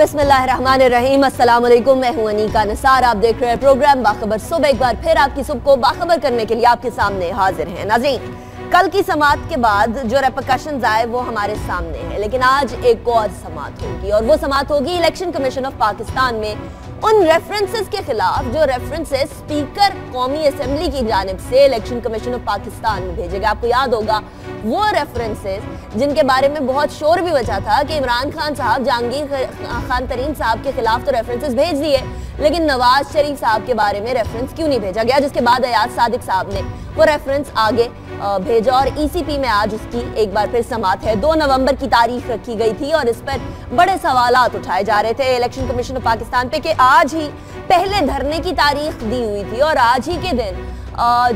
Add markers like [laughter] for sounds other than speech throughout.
अस्सलाम वालेकुम मैं हूँ अनीका निसार। आप देख रहे हैं प्रोग्राम बाखबर। सुबह एक बार फिर आपकी सुबह को बाखबर करने के लिए आपके सामने हाजिर हैं नाजीन। कल की समात के बाद जो रेपोकशन आए, वो हमारे सामने है। लेकिन आज एक और समात होगी और वो समात होगी इलेक्शन कमीशन ऑफ़ पाकिस्तान में। उन रेफरेंसेस के खिलाफ जो रेफरेंसेस स्पीकर कौमी असेंबली की जानब से इलेक्शन कमीशन ऑफ़ पाकिस्तान में भेजे गए। आपको याद होगा, वो रेफरेंसेस जिनके बारे में बहुत शोर भी बचा था कि इमरान खान साहब, जहांगीर खान तरीन साहब के खिलाफ तो रेफरेंसेस भेज दिए, लेकिन नवाज़ शरीफ साहब के बारे में रेफरेंस क्यों नहीं भेजा गया? जिसके बाद अयाज सादिक साहब ने वो रेफरेंस आगे भेजा और ईसीपी में आज उसकी एक बार फिर समात है। दो नवंबर की तारीख रखी गई थी और इस पर बड़े सवाल उठाए जा रहे थे। इलेक्शन कमीशन ऑफ़ पाकिस्तान पे कि आज ही पहले धरने की तारीख दी हुई थी और आज ही के दिन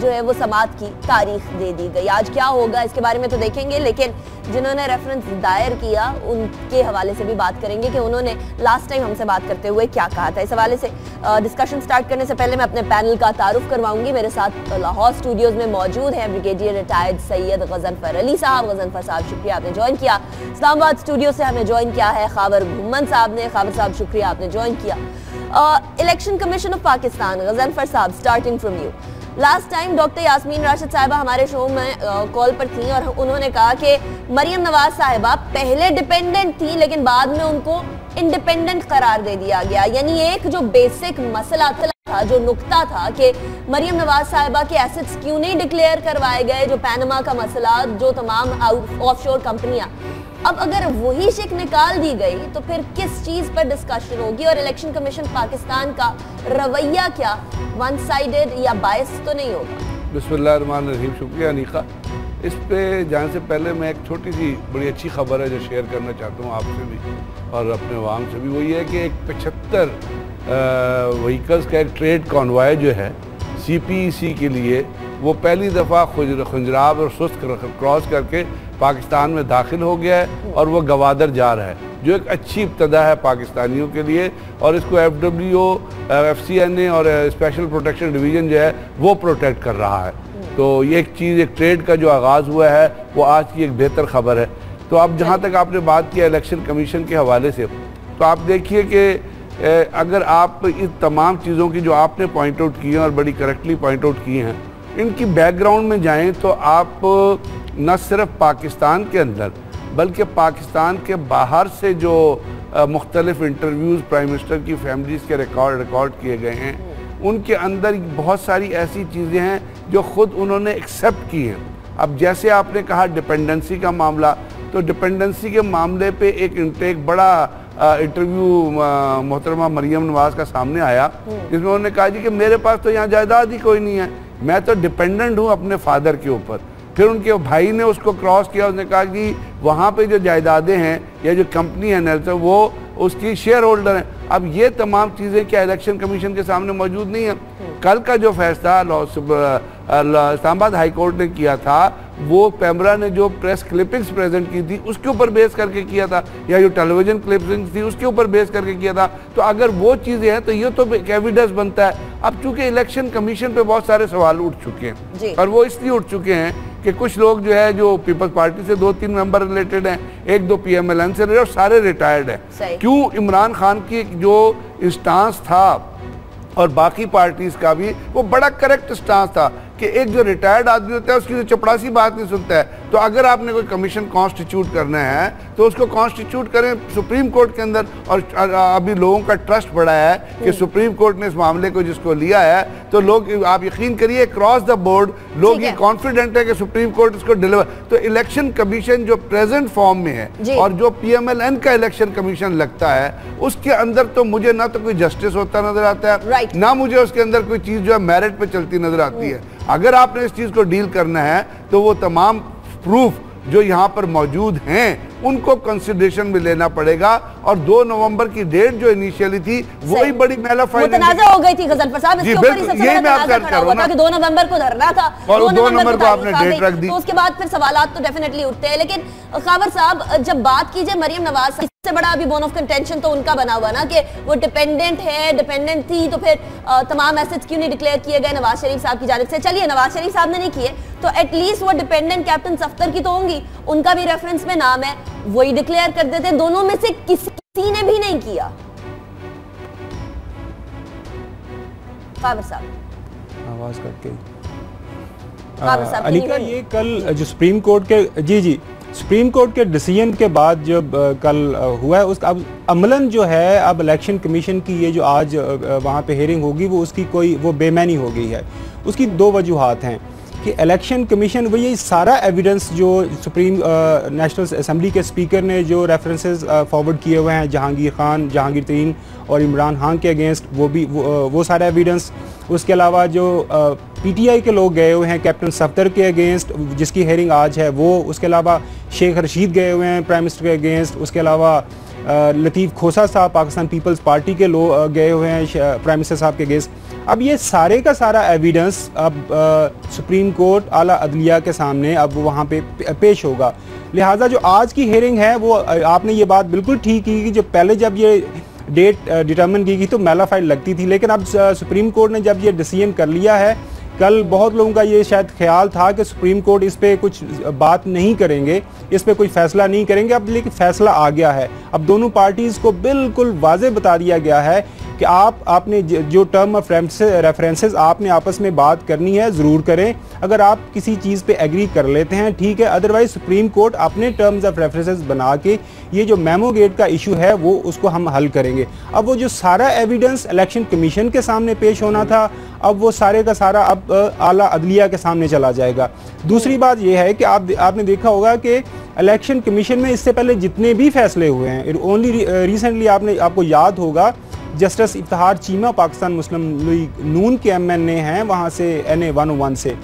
जो है वो समात की तारीख दे दी गई। आज क्या होगा, इसके बारे में तो देखेंगे, लेकिन जिन्होंने रेफरेंस दायर किया, उनके हवाले से भी बात करेंगे कि उन्होंने लास्ट टाइम हमसे बात करते हुए क्या कहा था। इस हवाले से डिस्कशन स्टार्ट करने से पहले मैं अपने पैनल का तारुफ करवाऊँगी। मेरे साथ लाहौर स्टूडियोज में मौजूद हैं ब्रिगेडियर रिटायर्ड सैयद गजनफर अली साहब। गजनफर साहब, शुक्रिया आपने ज्वाइन किया। इस्लामाबाद स्टूडियो से हमें ज्वाइन किया है खावर घुमन साहब ने। खावर साहब, शुक्रिया आपने ज्वाइन किया। Election commission of Pakistan Ghazanfar साहब starting from you last time doctor Yasmeen Rashid साहिबा हमारे शो में कॉल पर थी और उन्होंने कहा कि मरियम नवाज़ साहिबा पहले डिपेंडेंट थी, लेकिन बाद में उनको इंडिपेंडेंट करार दे दिया गया। यानी एक जो बेसिक मसला था, जो नुकता था कि मरियम नवाज़ साहिबा के एसेट्स क्यों नहीं डिक्लेयर करवाए गए, जो पैनमा का मसला, जो तमाम ऑफशोर कंपनियाँ अब अगर वही शिक निकाल दी गई तो फिर किस चीज़ पर डिस्कशन होगी? और इलेक्शन कमीशन पाकिस्तान का रवैया क्या? वन साइडेड या बायस तो नहीं होगा? बिस्मिल्लाहिर्रहमानिर्रहीम शुक्रिया अनीका इस पे जाने से पहले मैं एक छोटी सी बड़ी अच्छी खबर है जो शेयर करना चाहता हूँ आपसे भी, और अपने वाम से भी। वो ये है कि एक पचहत्तर व्हीकल्स का एक ट्रेड कॉन्वाय जो है सी के लिए वो पहली दफ़ा खुंजराब और सुस्त क्रॉस करके पाकिस्तान में दाखिल हो गया है और वो गवादर जा रहा है, जो एक अच्छी इब्तदा है पाकिस्तानियों के लिए। और इसको F W F C N A और स्पेशल प्रोटेक्शन डिवीज़न जो है, वो प्रोटेक्ट कर रहा है। तो ये एक चीज़, एक ट्रेड का जो आगाज़ हुआ है, वो आज की एक बेहतर खबर है। तो अब जहाँ तक आपने बात किया इलेक्शन कमीशन के हवाले से तो आप देखिए कि अगर आप इन तमाम चीज़ों की जो आपने पॉइंट आउट की हैं और बड़ी करेक्टली पॉइंट आउट की हैं इनकी बैकग्राउंड में जाएँ तो आप न सिर्फ़ पाकिस्तान के अंदर बल्कि पाकिस्तान के बाहर से जो मुख्तलिफ़ इंटरव्यूज़ प्राइम मिनिस्टर की फैमिलीज़ के रिकॉर्ड रिकॉर्ड किए गए हैं उनके अंदर बहुत सारी ऐसी चीज़ें हैं जो ख़ुद उन्होंने एक्सेप्ट की हैं अब जैसे आपने कहा डिपेंडेंसी का मामला तो डिपेंडेंसी के मामले पे एक एक बड़ा इंटरव्यू मोहतरमा मरियम नवाज़ का सामने आया हम्म। जिसमें उन्होंने कहा जी कि मेरे पास तो यहाँ जायदाद ही कोई नहीं है मैं तो डिपेंडेंट हूँ अपने फादर के ऊपर। फिर उनके भाई ने उसको क्रॉस किया, उसने कहा कि वहाँ पे जो जायदादें हैं, या जो कंपनी है नेल्सन वो उसकी शेयर होल्डर हैं। अब ये तमाम चीज़ें क्या इलेक्शन कमीशन के सामने मौजूद नहीं है। कल का जो फैसला इस्लामाबाद हाईकोर्ट ने किया था वो पैमरा ने जो प्रेस क्लिपिंग्स प्रेजेंट की थी उसके ऊपर बेस करके किया था या जो टेलीविज़न क्लिपिंग्स थी उसके ऊपर बेस करके किया था। तो अगर वो चीज़ें हैं तो ये तो एक एविडेंस बनता है। अब चूँकि इलेक्शन कमीशन पे बहुत सारे सवाल उठ चुके हैं और वो इसलिए उठ चुके हैं कि कुछ लोग जो है जो पीपल्स पार्टी से दो तीन मेंबर रिलेटेड हैं एक दो पी एम एल एन से और सारे रिटायर्ड हैं। क्यों इमरान खान की जो स्टांस था और बाकी पार्टीज़ का भी वो बड़ा करेक्ट स्टांस था। कि एक जो रिटायर्ड आदमी होता है उसकी जो चपड़ासी बात नहीं सुनता है तो अगर आपने कोई कमीशन कॉन्स्टिट्यूट करना है तो उसको कॉन्स्टिट्यूट करें सुप्रीम कोर्ट के अंदर और अभी लोगों का ट्रस्ट बढ़ा है कि सुप्रीम कोर्ट ने इस मामले को जिसको लिया है तो लोग आप यकीन करिए क्रॉस द बोर्ड लोग ये कॉन्फिडेंट है कि सुप्रीम कोर्ट इसको डिलीवर तो इलेक्शन कमीशन जो प्रेजेंट फॉर्म में है और जो पीएमएलएन का इलेक्शन कमीशन लगता है उसके अंदर तो मुझे ना तो कोई जस्टिस होता नज़र आता है ना मुझे उसके अंदर कोई चीज़ जो है मेरिट पे चलती नज़र आती है। अगर आपने इस चीज़ को डील करना है तो वो तमाम प्रूफ जो यहाँ पर मौजूद हैं उनको कंसिडरेशन में लेना पड़ेगा। और दो नवंबर की डेट जो इनिशियली थी वही बड़ी मेला फ़ाइल हो गई थी गजनफर साहब। इसके ऊपर ही सबसे बड़ा कर रहा हूँ कि दो नवंबर को धरना था। और दो नवंबर को आपने डेट रख दी। तो उसके बाद फिर सवाल तो डेफिनेटली उठते हैं। लेकिन खाबर साहब जब बात कीजिए मरियम नवाज़ से बड़ा अभी बोन ऑफ़ कंटेंशन तो उनका बना हुआ ना कि वो डिपेंडेंट है डिपेंडेंट थी तो फिर तमाम एसेट्स क्यों नहीं डिक्लेयर किए गए नवाज़ शरीफ साहब की जानब से? चलिए नवाज़ शरीफ साहब ने नहीं किए तो एटलीस्ट वो डिपेंडेंट कैप्टन सफ्तर की तो होंगी। उनका भी रेफरेंस में नाम है। वही डिक्लेयर कर देते दोनों में से किसी ने भी नहीं किया। साहब। आवाज़ कट गई। अनिका ये कल जो सुप्रीम कोर्ट के जी जी सुप्रीम कोर्ट के डिसीज़न के बाद जब कल हुआ है उसका अब अमलन जो है अब इलेक्शन कमीशन की ये जो आज वहाँ पे हेयरिंग होगी वो उसकी कोई वो बेमैनी हो गई है। उसकी दो वजूहत हैं। कि इलेक्शन कमीशन वो ये सारा एविडेंस जो सुप्रीम नेशनल असम्बली के स्पीकर ने जो रेफरेंसेस फॉरवर्ड किए हुए हैं जहांगीर खान जहांगीर तरीन और इमरान खान के अगेंस्ट वो भी वो, वो सारा एविडेंस उसके अलावा जो पीटीआई के लोग गए हुए हैं कैप्टन सफ्तर के अगेंस्ट जिसकी हेयरिंग आज है वो उसके अलावा शेख रशीद गए हुए हैं प्राइम मिनिस्टर के अगेंस्ट उसके अलावा लतीफ़ खोसा साहब, पाकिस्तान पीपल्स पार्टी के लोग गए हुए हैं प्राइम मिनिस्टर साहब के गेस्ट। अब ये सारे का सारा एविडेंस अब सुप्रीम कोर्ट आला अदलिया के सामने अब वहाँ पे पेश होगा। लिहाजा जो आज की हेयरिंग है, वो आपने ये बात बिल्कुल ठीक की कि जो पहले जब ये डेट डिटर्मिन की गई तो मेला फ़ाइल लगती थी, लेकिन अब सुप्रीम कोर्ट ने जब ये डिसीज़न कर लिया है कल बहुत लोगों का ये शायद ख्याल था कि सुप्रीम कोर्ट इस पर कुछ बात नहीं करेंगे, इस पर कोई फैसला नहीं करेंगे। अब लेकिन फैसला आ गया है। अब दोनों पार्टीज़ को बिल्कुल वाजे बता दिया गया है कि आप आपने जो टर्म ऑफ़ रेफरेंसेस आपने आपस में बात करनी है, ज़रूर करें। अगर आप किसी चीज़ पे एग्री कर लेते हैं, ठीक है अदरवाइज़ सुप्रीम कोर्ट अपने टर्म्स ऑफ़ रेफरेंसेस बना के ये जो मेमोगेट का इशू है, वो उसको हम हल करेंगे। अब वो जो सारा एविडेंस इलेक्शन कमीशन के सामने पेश होना था, अब वो सारे का सारा अब आला अदलिया के सामने चला जाएगा। दूसरी बात यह है कि आप, आपने देखा होगा कि इलेक्शन कमीशन में इससे पहले जितने भी फैसले हुए हैं ओनली रिसेंटली आपने, आपको याद होगा जस्टिस इफ्तार चीमा, पाकिस्तान मुस्लिम लीग नून के एम एन ए हैं, वहाँ से एन ए वन वन से।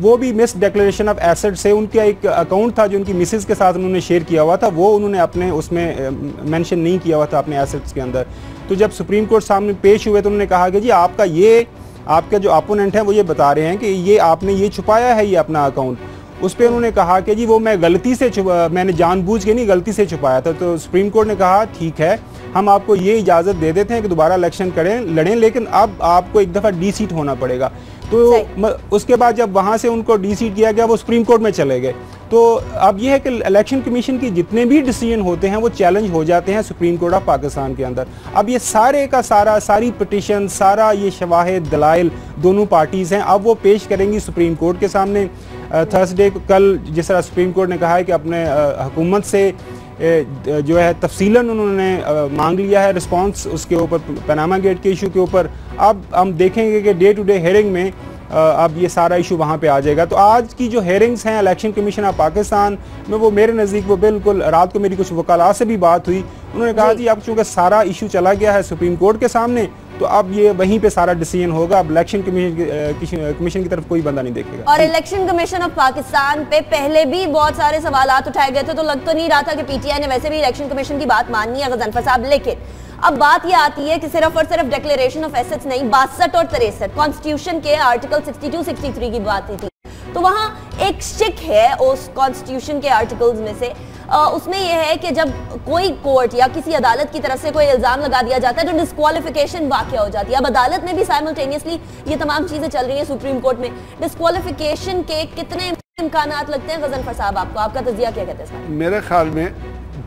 वो भी मिस डिक्लेरेशन ऑफ़ एसेट से, उनका एक अकाउंट था जो उनकी मिसेज के साथ उन्होंने शेयर किया हुआ था, वो उन्होंने अपने उसमें मेंशन नहीं किया हुआ था अपने एसेट्स के अंदर। तो जब सुप्रीम कोर्ट सामने पेश हुए तो उन्होंने कहा कि जी, आपका ये, आपके जो अपोनेंट हैं, वो ये बता रहे हैं कि ये आपने ये छुपाया है, ये अपना अकाउंट उस पर उन्होंने कहा कि जी वो मैं गलती से मैंने जानबूझ के नहीं गलती से छुपाया था। तो सुप्रीम कोर्ट ने कहा, ठीक है, हम आपको ये इजाज़त दे देते हैं कि दोबारा इलेक्शन करें, लड़ें, लेकिन अब आपको एक दफ़ा डी सीट होना पड़ेगा। तो उसके बाद जब वहाँ से उनको डी किया गया वो सुप्रीम कोर्ट में चले गए। तो अब यह है कि इलेक्शन कमीशन की जितने भी डिसीज़न होते हैं वो चैलेंज हो जाते हैं सुप्रीम कोर्ट ऑफ़ पाकिस्तान के अंदर। अब ये सारे का सारा सारी पटिशन सारा ये शवाहद दलाइल दोनों पार्टीज़ हैं। अब वो पेश करेंगी सुप्रीम कोर्ट के सामने। थर्सडे कल जिस तरह सुप्रीम कोर्ट ने कहा है कि अपने हुकूमत से जो है तफसीला उन्होंने मांग लिया है रिस्पॉन्स उसके ऊपर पनामा गेट के इशू के ऊपर। अब हम देखेंगे कि डे टू डे हेयरिंग में अब ये सारा इशू वहाँ पे आ जाएगा। तो आज की जो हेयरिंग्स हैं इलेक्शन कमीशन ऑफ़ पाकिस्तान में वो मेरे नज़दीक वो बिल्कुल रात को मेरी कुछ वकाला से भी बात हुई। उन्होंने कहा कि अब चूँकि सारा इशू चला गया है सुप्रीम कोर्ट के सामने तो अब ये वहीं पे सारा डिसीज़न होगा। अब इलेक्शन कमीशन की तरफ़ कोई बंदा नहीं देखेगा। और इलेक्शन कमीशन ऑफ़ पाकिस्तान पे पहले भी बहुत सारे सवाल उठाए गए थे तो लग तो नहीं रहा था कि पीटीआई ने वैसे भी इलेक्शन कमीशन की बात माननी है गजनफर साहब। लेकिन अब बात ये आती है कि सिर्फ़ और सिर्फ़ डिक्लेरेशन ऑफ़ एसेट्स नहीं, बासठ और तिरसठ कॉन्स्टिट्यूशन के आर्टिकल 62 63 की बात थी। तो वहाँ एक शिक है उस कॉन्स्टिट्यूशन के आर्टिकल्स में से उसमें यह है कि जब कोई कोर्ट या किसी अदालत की तरफ़ से कोई इल्ज़ाम लगा दिया जाता है तो डिस्कालिफिकेशन वाक़ हो जाती है। अब अदालत में भी साइमल्टेनियसली ये तमाम चीज़ें चल रही हैं सुप्रीम कोर्ट में। डिस्कालिफिकेशन के कितने इम्कान लगते हैं? गजन साहब, आपको, आपका तजिया क्या कहते हैं मेरे ख्याल में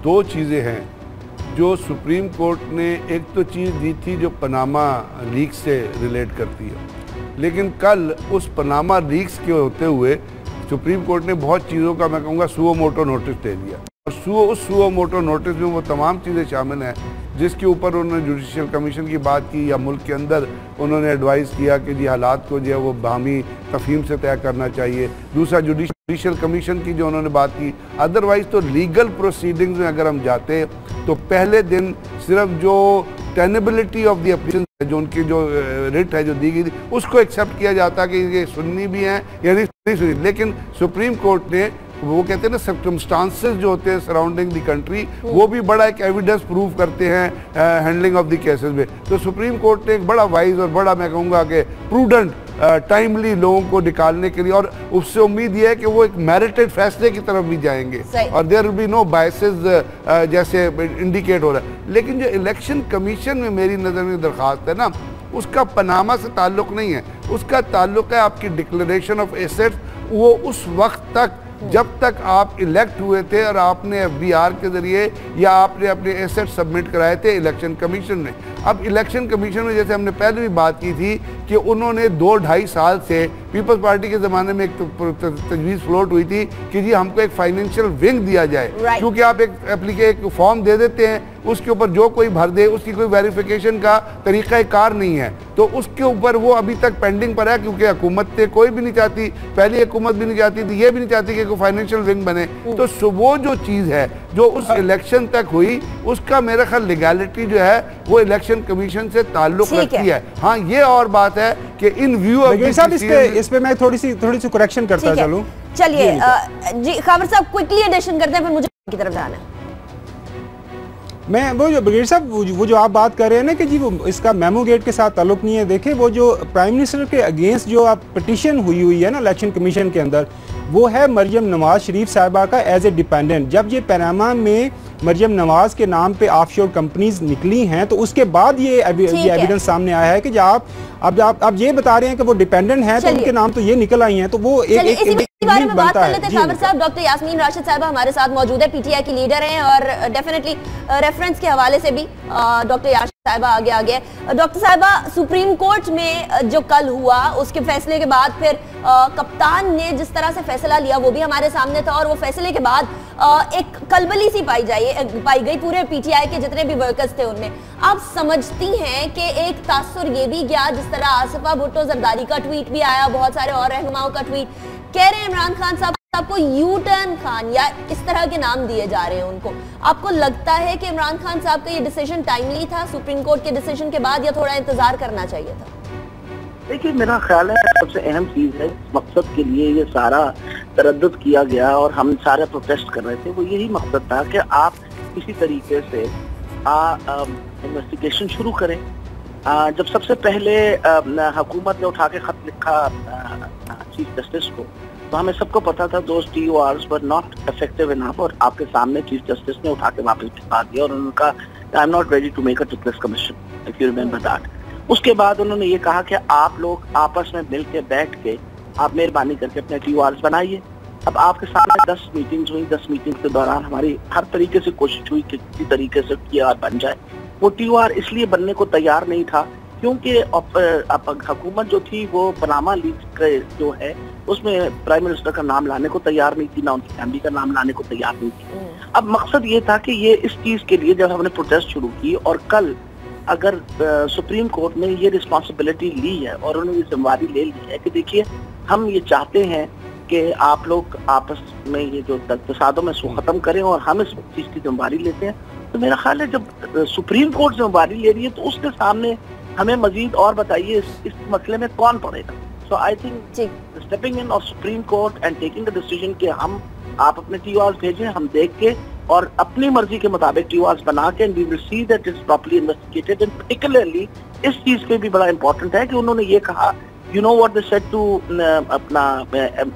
दो चीज़ें हैं जो सुप्रीम कोर्ट ने, एक तो चीज़ दी थी जो पनामा लीक से रिलेट करती है। लेकिन कल उस पनामा लीक्स के होते हुए सुप्रीम कोर्ट ने बहुत चीज़ों का, मैं कहूँगा, सुओ मोटो नोटिस दे दिया। और सुओ सुओ मोटो नोटिस में वो तमाम चीज़ें शामिल हैं, जिसके ऊपर उन्होंने जुडिशल कमीशन की बात की या मुल्क के अंदर उन्होंने एडवाइस किया कि जी हालात को जो है वो बामी तफहीम से तय करना चाहिए। दूसरा जुडिशल कमीशन की जो उन्होंने बात की अदरवाइज़ तो लीगल प्रोसीडिंग्स में अगर हम जाते तो पहले दिन सिर्फ़ जो टेनेबिलिटी ऑफ़ द एप्लीकेशन जो उनकी जो रिट है, जो दी गई थी, उसको एक्सेप्ट किया जाता कि ये सुननी भी है या नहीं सुनी लेकिन सुप्रीम कोर्ट ने वो कहते हैं ना सर्कमस्टांसेस जो होते हैं सराउंडिंग द कंट्री वो भी बड़ा एक एविडेंस प्रूव करते हैं हैंडलिंग ऑफ़ द केसेस में। तो सुप्रीम कोर्ट ने एक बड़ा वाइज और बड़ा मैं कहूँगा कि प्रूडेंट टाइमली लोगों को निकालने के लिए और उससे उम्मीद यह है कि वो एक मेरिटेड फैसले की तरफ़ भी जाएँगे। और देर बी नो बायसेस जैसे इंडिकेट हो रहा है। लेकिन जो इलेक्शन कमीशन में मेरी नज़र में दरख्वास्त है ना उसका पनामा से ताल्लुक नहीं है। उसका ताल्लुक है आपकी डिक्लेरेशन ऑफ़ एसेट्स वो उस वक्त तक जब तक आप इलेक्ट हुए थे और आपने एफ़ के ज़रिए या आपने अपने एसेट सबमिट कराए थे इलेक्शन कमीशन ने। अब इलेक्शन कमीशन में जैसे हमने पहले भी बात की थी कि उन्होंने दो ढाई साल से पीपल्स पार्टी के ज़माने में एक तजवीज़ फ्लोट हुई थी कि जी हमको एक फाइनेंशियल विंग दिया जाए। Right. क्योंकि आप एक एप्लीके एक फॉर्म दे देते हैं उसके ऊपर जो कोई भर दे उसकी कोई वेरिफिकेशन का तरीका कार नहीं है। तो उसके ऊपर वो अभी तक पेंडिंग पर है क्योंकि हुकूमत से कोई भी नहीं चाहती पहली हुकूमत भी नहीं चाहती थी ये भी नहीं चाहती कि कोई फाइनेंशियल विंग बने। तो सो वो जो चीज़ है जो उस इलेक्शन तक हुई उसका मेरा ख्याल लीगैलिटी जो है वो इलेक्शन कमीशन से ताल्लुक रखती है। है। हाँ ये और बात है कि इन व्यू ऑफ़ इस पे मैं थोड़ी सी थोड़ी सी करेक्शन करता चलू। चलिए जी, खबर साहब क्विकली एडिशन करते हैं फिर मुझे की तरफ़ जाना है। मैं वो जो ब्रिगेड साहब वो जो- आप बात कर रहे हैं ना कि जी वो इसका मेमो गेट के साथ ताल्लुक नहीं है देखें वो जो प्राइम मिनिस्टर के अगेंस्ट जो आप पटिशन हुई हुई है ना इलेक्शन कमीशन के अंदर वो है मरियम नवाज़ शरीफ साहिबा का एज ए डिपेंडेंट जब ये पैनामा में मरियम नवाज़ के नाम पे ऑफशोर कंपनीज़ निकली हैं तो उसके बाद ये ये एविडेंस सामने आया है कि जब आप अब आप आप ये बता रहे हैं कि वो डिपेंडेंट हैं तो उनके नाम तो ये निकल आई हैं तो वो एक एक- एक- के बारे में बात कर लेते हैं खाबर साहब। डॉक्टर यास्मीन राशिद साहब हमारे साथ मौजूद है पीटीआई की लीडर हैं और डेफिनेटली रेफरेंस के हवाले से भी डॉक्टर याशिद साहिबा आगे आगे। डॉक्टर साहिबा सुप्रीम कोर्ट में जो कल हुआ उसके फैसले के बाद फिर कप्तान ने जिस तरह से फैसला लिया वो भी हमारे सामने था और वो फैसले के बाद एक कलबली सी पाई जाए पाई गई पूरे पीटीआई के जितने भी वर्कर्स थे उनमें। आप समझती हैं कि एक तासुर ये भी गया जिस तरह आसिफा भुट्टो जरदारी का ट्वीट भी आया बहुत सारे और रहनुमाओं का ट्वीट कह रहे हैं इमरान खान साहब, आपको यू टर्न खान या इस तरह के नाम दिए जा रहे हैं उनको। आपको लगता है कि इमरान खान साहब का ये डिसीज़न टाइमली था? सुप्रीम कोर्ट के डिसीज़न के बाद या थोड़ा इंतज़ार करना चाहिए था? देखिए, मेरा ख्याल है, सबसे अहम चीज़ है, मकसद के लिए ये सारा तरद्दुत किया गया और हम सारे प्रोटेस्ट कर रहे थे। वो यही मकसद था कि आप किसी तरीके से इन्वेस्टिगेशन शुरू करें। जब सबसे पहले हुकूमत ने उठा के खत लिखा चीफ जस्टिस को तो हमें सबको पता था दोस्त T O Rs were not effective enough और आपके सामने चीफ जस्टिस ने उठा के वापस भिजवा दिया और उनका I am not ready to make a toothless commission if you remember that उसके बाद उन्होंने ये कहा कि आप लोग आपस में मिल के बैठ के आप मेहरबानी करके अपने टी ओ आर बनाइए। अब आपके सामने दस मीटिंग्स हुई, दस मीटिंग के दौरान हमारी हर तरीके से कोशिश हुई कि किसी तरीके से टी बन जाए। वो टी इसलिए बनने को तैयार नहीं था क्योंकि हुकूमत जो थी वो पनामा लीग के जो है उसमें प्राइम मिनिस्टर का नाम लाने को तैयार नहीं थी ना उनकी फैमिली का नाम लाने को तैयार नहीं थी। अब मकसद ये था कि ये इस चीज़ के लिए जब हमने प्रोटेस्ट शुरू की और कल अगर सुप्रीम कोर्ट ने ये रिस्पॉन्सिबिलिटी ली है और उन्होंने ये जिम्मेवारी ले ली है कि देखिए हम ये चाहते हैं कि आप लोग आपस में ये जो तसादों में इसको खत्म करें और हम इस चीज़ की जिम्मेवारी लेते हैं। तो मेरा ख्याल है जब सुप्रीम कोर्ट जिम्मेवारी ले रही है तो उसके सामने हमें मजीद और बताइए इस, इस मसले में कौन पड़ेगा। So I think stepping in of supreme court and taking the decision कि हम आप अपने टी भेजें हम देख के और अपनी मर्ज़ी के मुताबिक टी बना के and we will see that is properly investigated and particularly इस चीज़ पे भी बड़ा इंपॉर्टेंट है कि उन्होंने ये कहा you know what they said to अपना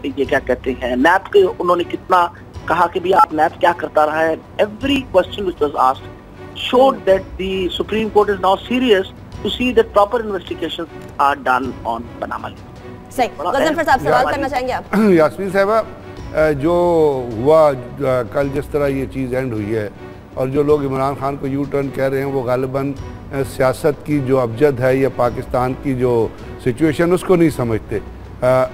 ये क्या कहते हैं नैप के उन्होंने कितना कहा कि भी आप नैप क्या करता रहा है every question which was asked showed that the Supreme Court is now serious to see that proper investigations are done on Panama Leaks. सही गजनफर साहब सवाल करना। चाहेंगे आप [clears throat] यास्मीन साहबा जो हुआ कल जिस तरह ये चीज़ एंड हुई है और जो लोग इमरान खान को यू टर्न कह रहे हैं वो गालिबा सियासत की जो अबजद है या पाकिस्तान की जो सिचुएशन उसको नहीं समझते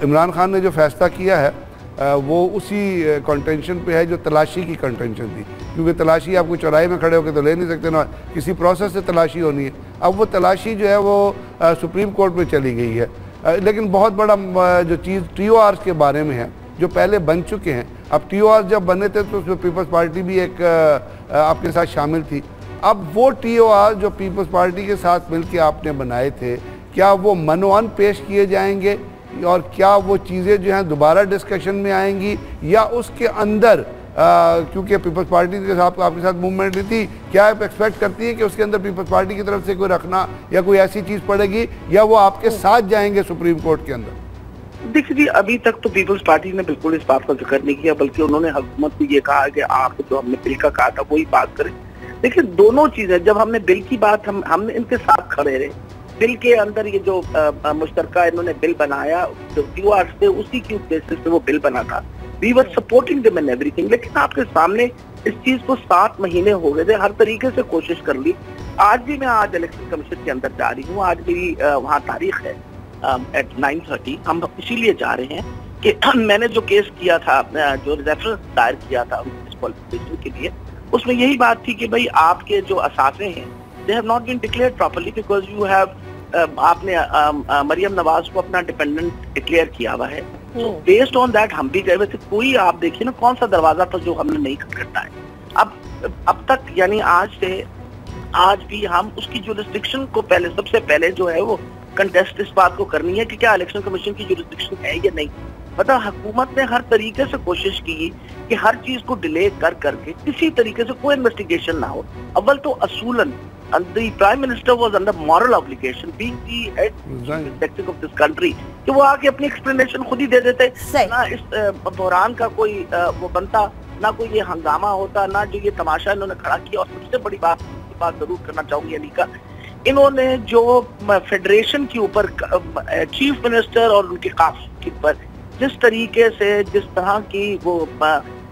इमरान खान ने जो फैसला किया है वो उसी कंटेंशन पे है जो तलाशी की कंटेंशन थी। क्योंकि तलाशी आपको चौराहे में खड़े होकर तो ले नहीं सकते ना, किसी प्रोसेस से तलाशी होनी है। अब वो तलाशी जो है वो सुप्रीम कोर्ट में चली गई है। लेकिन बहुत बड़ा जो चीज़ टी ओ के बारे में है, जो पहले बन चुके हैं। अब टी ओ जब बने थे तो उसमें पीपल्स पार्टी भी एक आपके साथ शामिल थी। अब वो टी ओ जो पीपल्स पार्टी के साथ मिलकर आपने बनाए थे, क्या वो मनोअन पेश किए जाएँगे? और क्या वो चीज़ें जो हैं दोबारा डिस्कशन में आएँगी या उसके अंदर क्योंकि पीपल्स पार्टी के साथ, आपके साथ मूवमेंट नहीं थी, क्या आप एक्सपेक्ट करती हैं कि उसके अंदर पीपल्स पार्टी की तरफ़ से कोई रखना या कोई ऐसी चीज़ पड़ेगी या वो आपके साथ जाएँगे सुप्रीम कोर्ट के अंदर? देखिए जी, अभी तक तो पीपल्स पार्टी ने बिल्कुल इस बात का ज़िक्र नहीं किया, बल्कि उन्होंने हुकूमत को ये कहा कि आप जो हमने बिल का कहा था, वही बात करें। देखिए, दोनों चीज़ें, जब हमने बिल की बात, हम, हमने इनके साथ खड़े रहे बिल के अंदर ये जो मुश्तरका इन्होंने बिल बनाया, जो क्यू थे, उसी की बेसिस पे वो बिल बना था। We were supporting them in everything लेकिन आपके सामने इस चीज़ को सात महीने हो गए थे, हर तरीके से कोशिश कर ली। आज भी मैं आज इलेक्शन कमीशन के अंदर जा रही हूँ, आज मेरी वहाँ तारीख है एट नाइन थर्टी हम इसीलिए जा रहे हैं कि [clears throat] मैंने जो केस किया था जो रेफरेंस दायर किया था इस क्वालिफिकेशन के लिए, उसमें यही बात थी कि भाई आपके जो असाफे हैं they have not been declare properly because you have आपने मरियम नवाज़ को अपना डिपेंडेंट डिक्लेयर किया हुआ है। बेस्ड ऑन दैट हम भी गए। वैसे कोई आप देखिए ना कौन सा दरवाज़ा था जो हमने नहीं खटखटा है। अब अब तक यानी आज से आज भी हम उसकी जो रिस्ट्रिक्शन को पहले सबसे पहले जो है वो कंटेस्ट इस बात को करनी है कि क्या इलेक्शन कमीशन की जो रिस्ट्रिक्शन है या नहीं। मतलब हुकूमत ने हर तरीके से कोशिश की कि हर चीज़ को डिले कर करके किसी तरीके से कोई इन्वेस्टिगेशन ना हो। अव्वल तो असूलन the prime minister was under moral obligation being the executive of this country कि वो आके अपनी एक्सप्लेनेशन खुद ही दे देते। ना इस बहरान का कोई वो बनता ना कोई ये हंगामा होता ना जो ये तमाशा इन्होंने खड़ा किया और सबसे बड़ी बात बात ज़रूर करना चाहूँगी अनिका इन्होंने जो फेडरेशन के ऊपर चीफ मिनिस्टर और उनके काफ के ऊपर जिस तरीके से जिस तरह की वो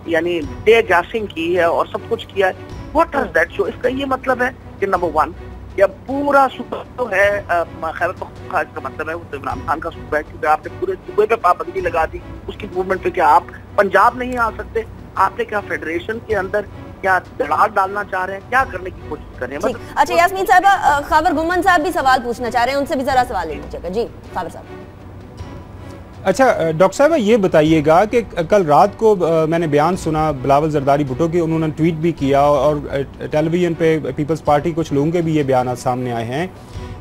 यानी डे गैसिंग की है और सब कुछ किया है व्हाट डज दैट शो इसका ये मतलब है कि नंबर वन या पूरा सूबा जो है खैर का इसका मतलब है वो इमरान खान का सूबा है क्योंकि आपने पूरे सूबे पे पाबंदी लगा दी उसकी मूवमेंट पे क्या आप पंजाब नहीं आ सकते? आपने क्या फेडरेशन के अंदर क्या दड़ार डालना चाह रहे हैं? क्या करने की कोशिश कर रहे हैं? मतलब अच्छा यासमीन साहब खाबर गुमन साहब भी सवाल पूछना चाह रहे हैं उनसे भी जरा सवाल ले लीजिएगा जी खाबर साहब। अच्छा डॉक्टर साहब ये बताइएगा कि कल रात को मैंने बयान सुना बिलावल जरदारी भुट्टो की उन्होंने ट्वीट भी किया और टेलीविज़न पे पीपल्स पार्टी कुछ लोगों के भी ये बयान सामने आए हैं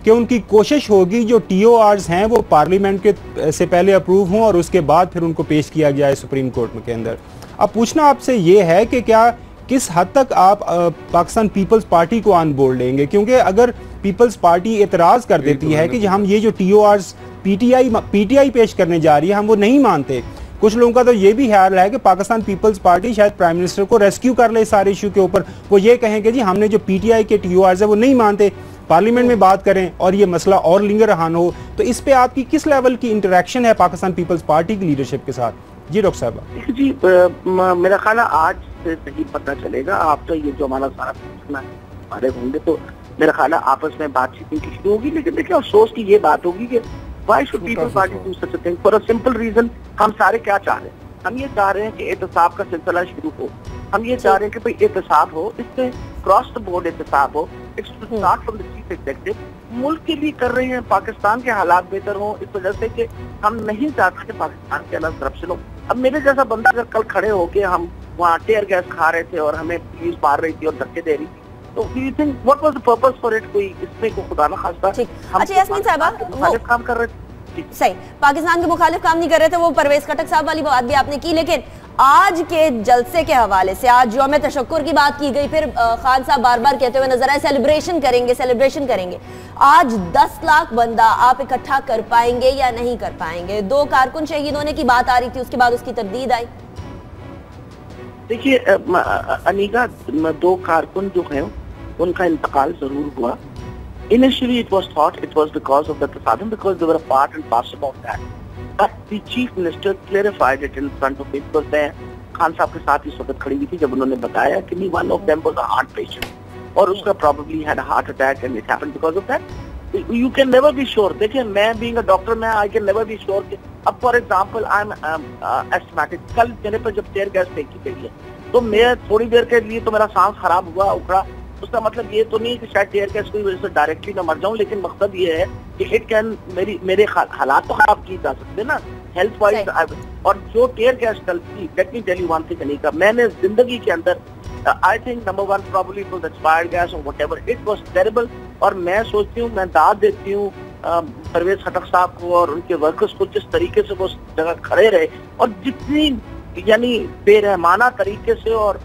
कि उनकी कोशिश होगी जो टी हैं वो पार्लियामेंट के से पहले अप्रूव हों और उसके बाद फिर उनको पेश किया गया है सुप्रीम कोर्ट के अंदर। अब पूछना आपसे ये है कि क्या किस हद तक आप पाकिस्तान पीपल्स पार्टी को ऑन बोर्ड लेंगे? क्योंकि अगर पीपल्स पार्टी एतराज़ कर देती है कि हम ये जो T O Rs PTI PTI पेश करने जा रही है, हम वो नहीं मानते। कुछ लोगों का तो ये भी ख्याल है कि पाकिस्तान पीपल्स पार्टी शायद प्राइम मिनिस्टर को रेस्क्यू कर ले सारे इशू के ऊपर। वो ये कहें कि जी, हमने जो पीटीआई के टी है, वो नहीं मानते। पार्लियामेंट में बात करें और ये मसला और लिंगर रहान हो तो इस पे आपकी किस लेवल की इंटरेक्शन है पाकिस्तान पीपल्स पार्टी की लीडरशिप के साथ? जी, डॉक्टर साहब। जी मेरा ख्याल आज से सही पता चलेगा। आप तो ये जो हमारा सारा हमारे होंगे तो मेरा ख्याल आपस में बातचीत इनकी शुरू होगी, लेकिन देखिए, अफसोस की ये बात होगी कि why should People Party do such thing for a simple reason हम सारे क्या चाह रहे हैं? हम ये चाह रहे हैं कि एहतसाब का सिलसिला शुरू हो। हम ये चाह रहे हैं कि भाई एहतसाब हो इससे क्रॉस द बोर्ड एहतसाब हो। It's start from the chief executive मुल्क के लिए कर रहे हैं पाकिस्तान के हालात बेहतर हो इस वजह से कि हम नहीं चाहते कि पाकिस्तान के अलग करप्शन हो। अब मेरे जैसा बंदा अगर कल खड़े होके हम वहाँ टेयर गैस खा रहे थे और हमें पुलिस मार रही थी और धक्के दे रही थी तो you think what was the purpose for it कोई इसमें को खुदा ना खास्ता अच्छा यास्मीन साहबा काम कर रहे सही। पाकिस्तान के मुखालिफ काम नहीं कर रहे थे वो परवेज खटक साहब वाली बात भी आपने की लेकिन आज के जलसे के हवाले से आज तशक्र की बात की गई फिर खान साहब बार बार कहते हुए नज़र आए सेलिब्रेशन करेंगे सेलिब्रेशन करेंगे। आज 10 लाख बंदा आप इकट्ठा कर पाएँगे या नहीं कर पाएँगे? दो कारकुन शहीद होने की बात आ रही थी उसके बाद उसकी तरदीद आई। देखिए अनिका दो कारकुन जो हैं उनका इंतकाल ज़रूर हुआ। Initially it was thought it was because of the prasadam because they a part and parcel of that but the chief minister clarified it in front of people there Khan साहब के साथ इस वक्त खड़ी हुई थी जब उन्होंने बताया कि one of them was a heart patient और उसका probably had a heart attack and it happened because of that you can never be sure देखिए मैं बीइंग अ डॉक्टर मैं I can never be sure अब for example I am asthmatic कल मेरे पर जब टेयर गैस फेंकी गई है तो मैं थोड़ी देर के लिए तो मेरा सांस खराब हुआ, उखड़ा। उसका मतलब ये तो नहीं कि शायद टेयर गैस की वजह से डायरेक्टली ना मर जाऊँ लेकिन मकसद ये है कि इट कैन मेरी मेरे हालात तो खराब की जा सकते ना। हेल्थ वाइज और जो टेयर गैस चलती let me tell you one thing Anika मैंने ज़िंदगी के अंदर I think number one probably was expired gas और व्हाटएवर इट वाज टेरिबल और मैं सोचती हूँ मैं दाद देती हूँ परवेज खटक साहब को और उनके वर्कर्स को जिस तरीके से वो जगह खड़े रहे। और जितनी यानी बेरहमाना तरीके से और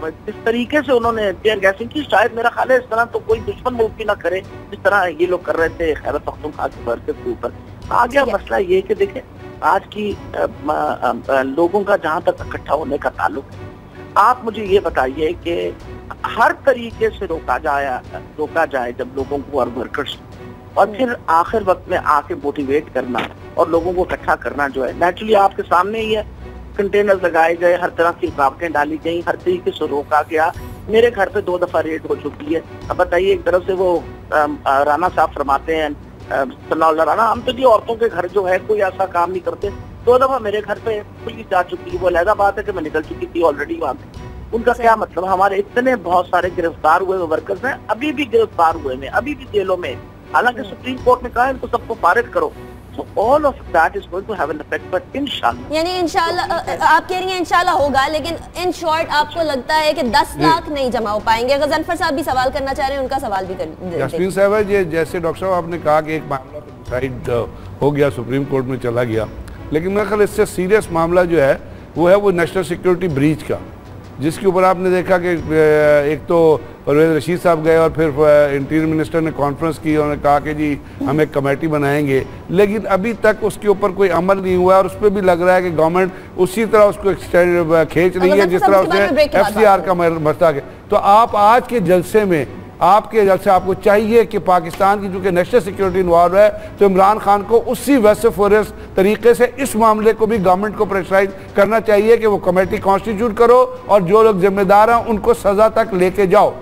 जिस तरीके से उन्होंने टेयर गैसिंग की शायद मेरा ख्याल है इस तरह तो कोई दुश्मन मुल्क भी ना करे जिस तरह ये लोग कर रहे थे खैर पख्तूनख्वा के वर्कर्स के ऊपर आ गया मसला ये कि देखे आज की आ, आ, आ, लोगों का जहाँ तक इकट्ठा होने का ताल्लुक है आप मुझे ये बताइए कि हर तरीके से रोका जाए रोका जाए जब लोगों को और वर्कर्स और हम्म। फिर आखिर वक्त में आके मोटिवेट करना और लोगों को इकट्ठा करना जो है नेचुरली आपके सामने ही है। कंटेनर लगाए गए हर तरह की रुकावटें डाली गई हर तरीके से रोका गया। मेरे घर पे दो दफ़ा रेड हो चुकी है। अब बताइए एक तरफ़ से वो राना साहब फरमाते हैं राना हम तो जी औरतों के घर जो है कोई ऐसा काम नहीं करते। दो दफ़ा मेरे घर पे पुलिस जा चुकी है वो लहदा बात है कि मैं निकल चुकी थी ऑलरेडी वहाँ पे। उनका क्या मतलब? हमारे इतने बहुत सारे गिरफ़्तार हुए वर्कर्स हैं अभी भी गिरफ़्तार हुए हैं अभी भी जेलों में हालाँकि सुप्रीम कोर्ट ने कहा इनको सबको पारित करो। So all of that is going to have an effect, but inshallah. यानी इंशाल्लाह आप कह रही हैं इंशाल्लाह होगा लेकिन इन शॉर्ट आपको लगता है कि 10 लाख नहीं जमा हो पाएँगे अगर जनफर साहब भी सवाल करना चाह रहे हैं उनका सवाल भी कर यास्मीन साहब ये जैसे डॉक्टर साहब आपने कहा कि एक मामला तो डिसाइड हो गया सुप्रीम कोर्ट में चला गया लेकिन मेरे ख्याल इससे सीरियस मामला जो है वो है वो नेशनल सिक्योरिटी ब्रीच का जिसके ऊपर आपने देखा कि एक तो परवेज रशीद साहब गए और फिर इंटीरियर मिनिस्टर ने कॉन्फ्रेंस की उन्होंने कहा कि जी हम एक कमेटी बनाएँगे। लेकिन अभी तक उसके ऊपर कोई अमल नहीं हुआ और उस पर भी लग रहा है कि गवर्नमेंट उसी तरह उसको खींच रही है जिस तरह उसने एफ़ सी आर का मसला तो आप आज के जलसे में आपके जैसे आपको चाहिए कि पाकिस्तान की चूँकि नेशनल सिक्योरिटी इन्वॉल्व है तो इमरान खान को उसी वैसे फोरस तरीके से इस मामले को भी गवर्नमेंट को प्रेशराइज करना चाहिए कि वो कमेटी कॉन्स्टिट्यूट करो और जो लोग जिम्मेदार हैं उनको सजा तक लेके जाओ।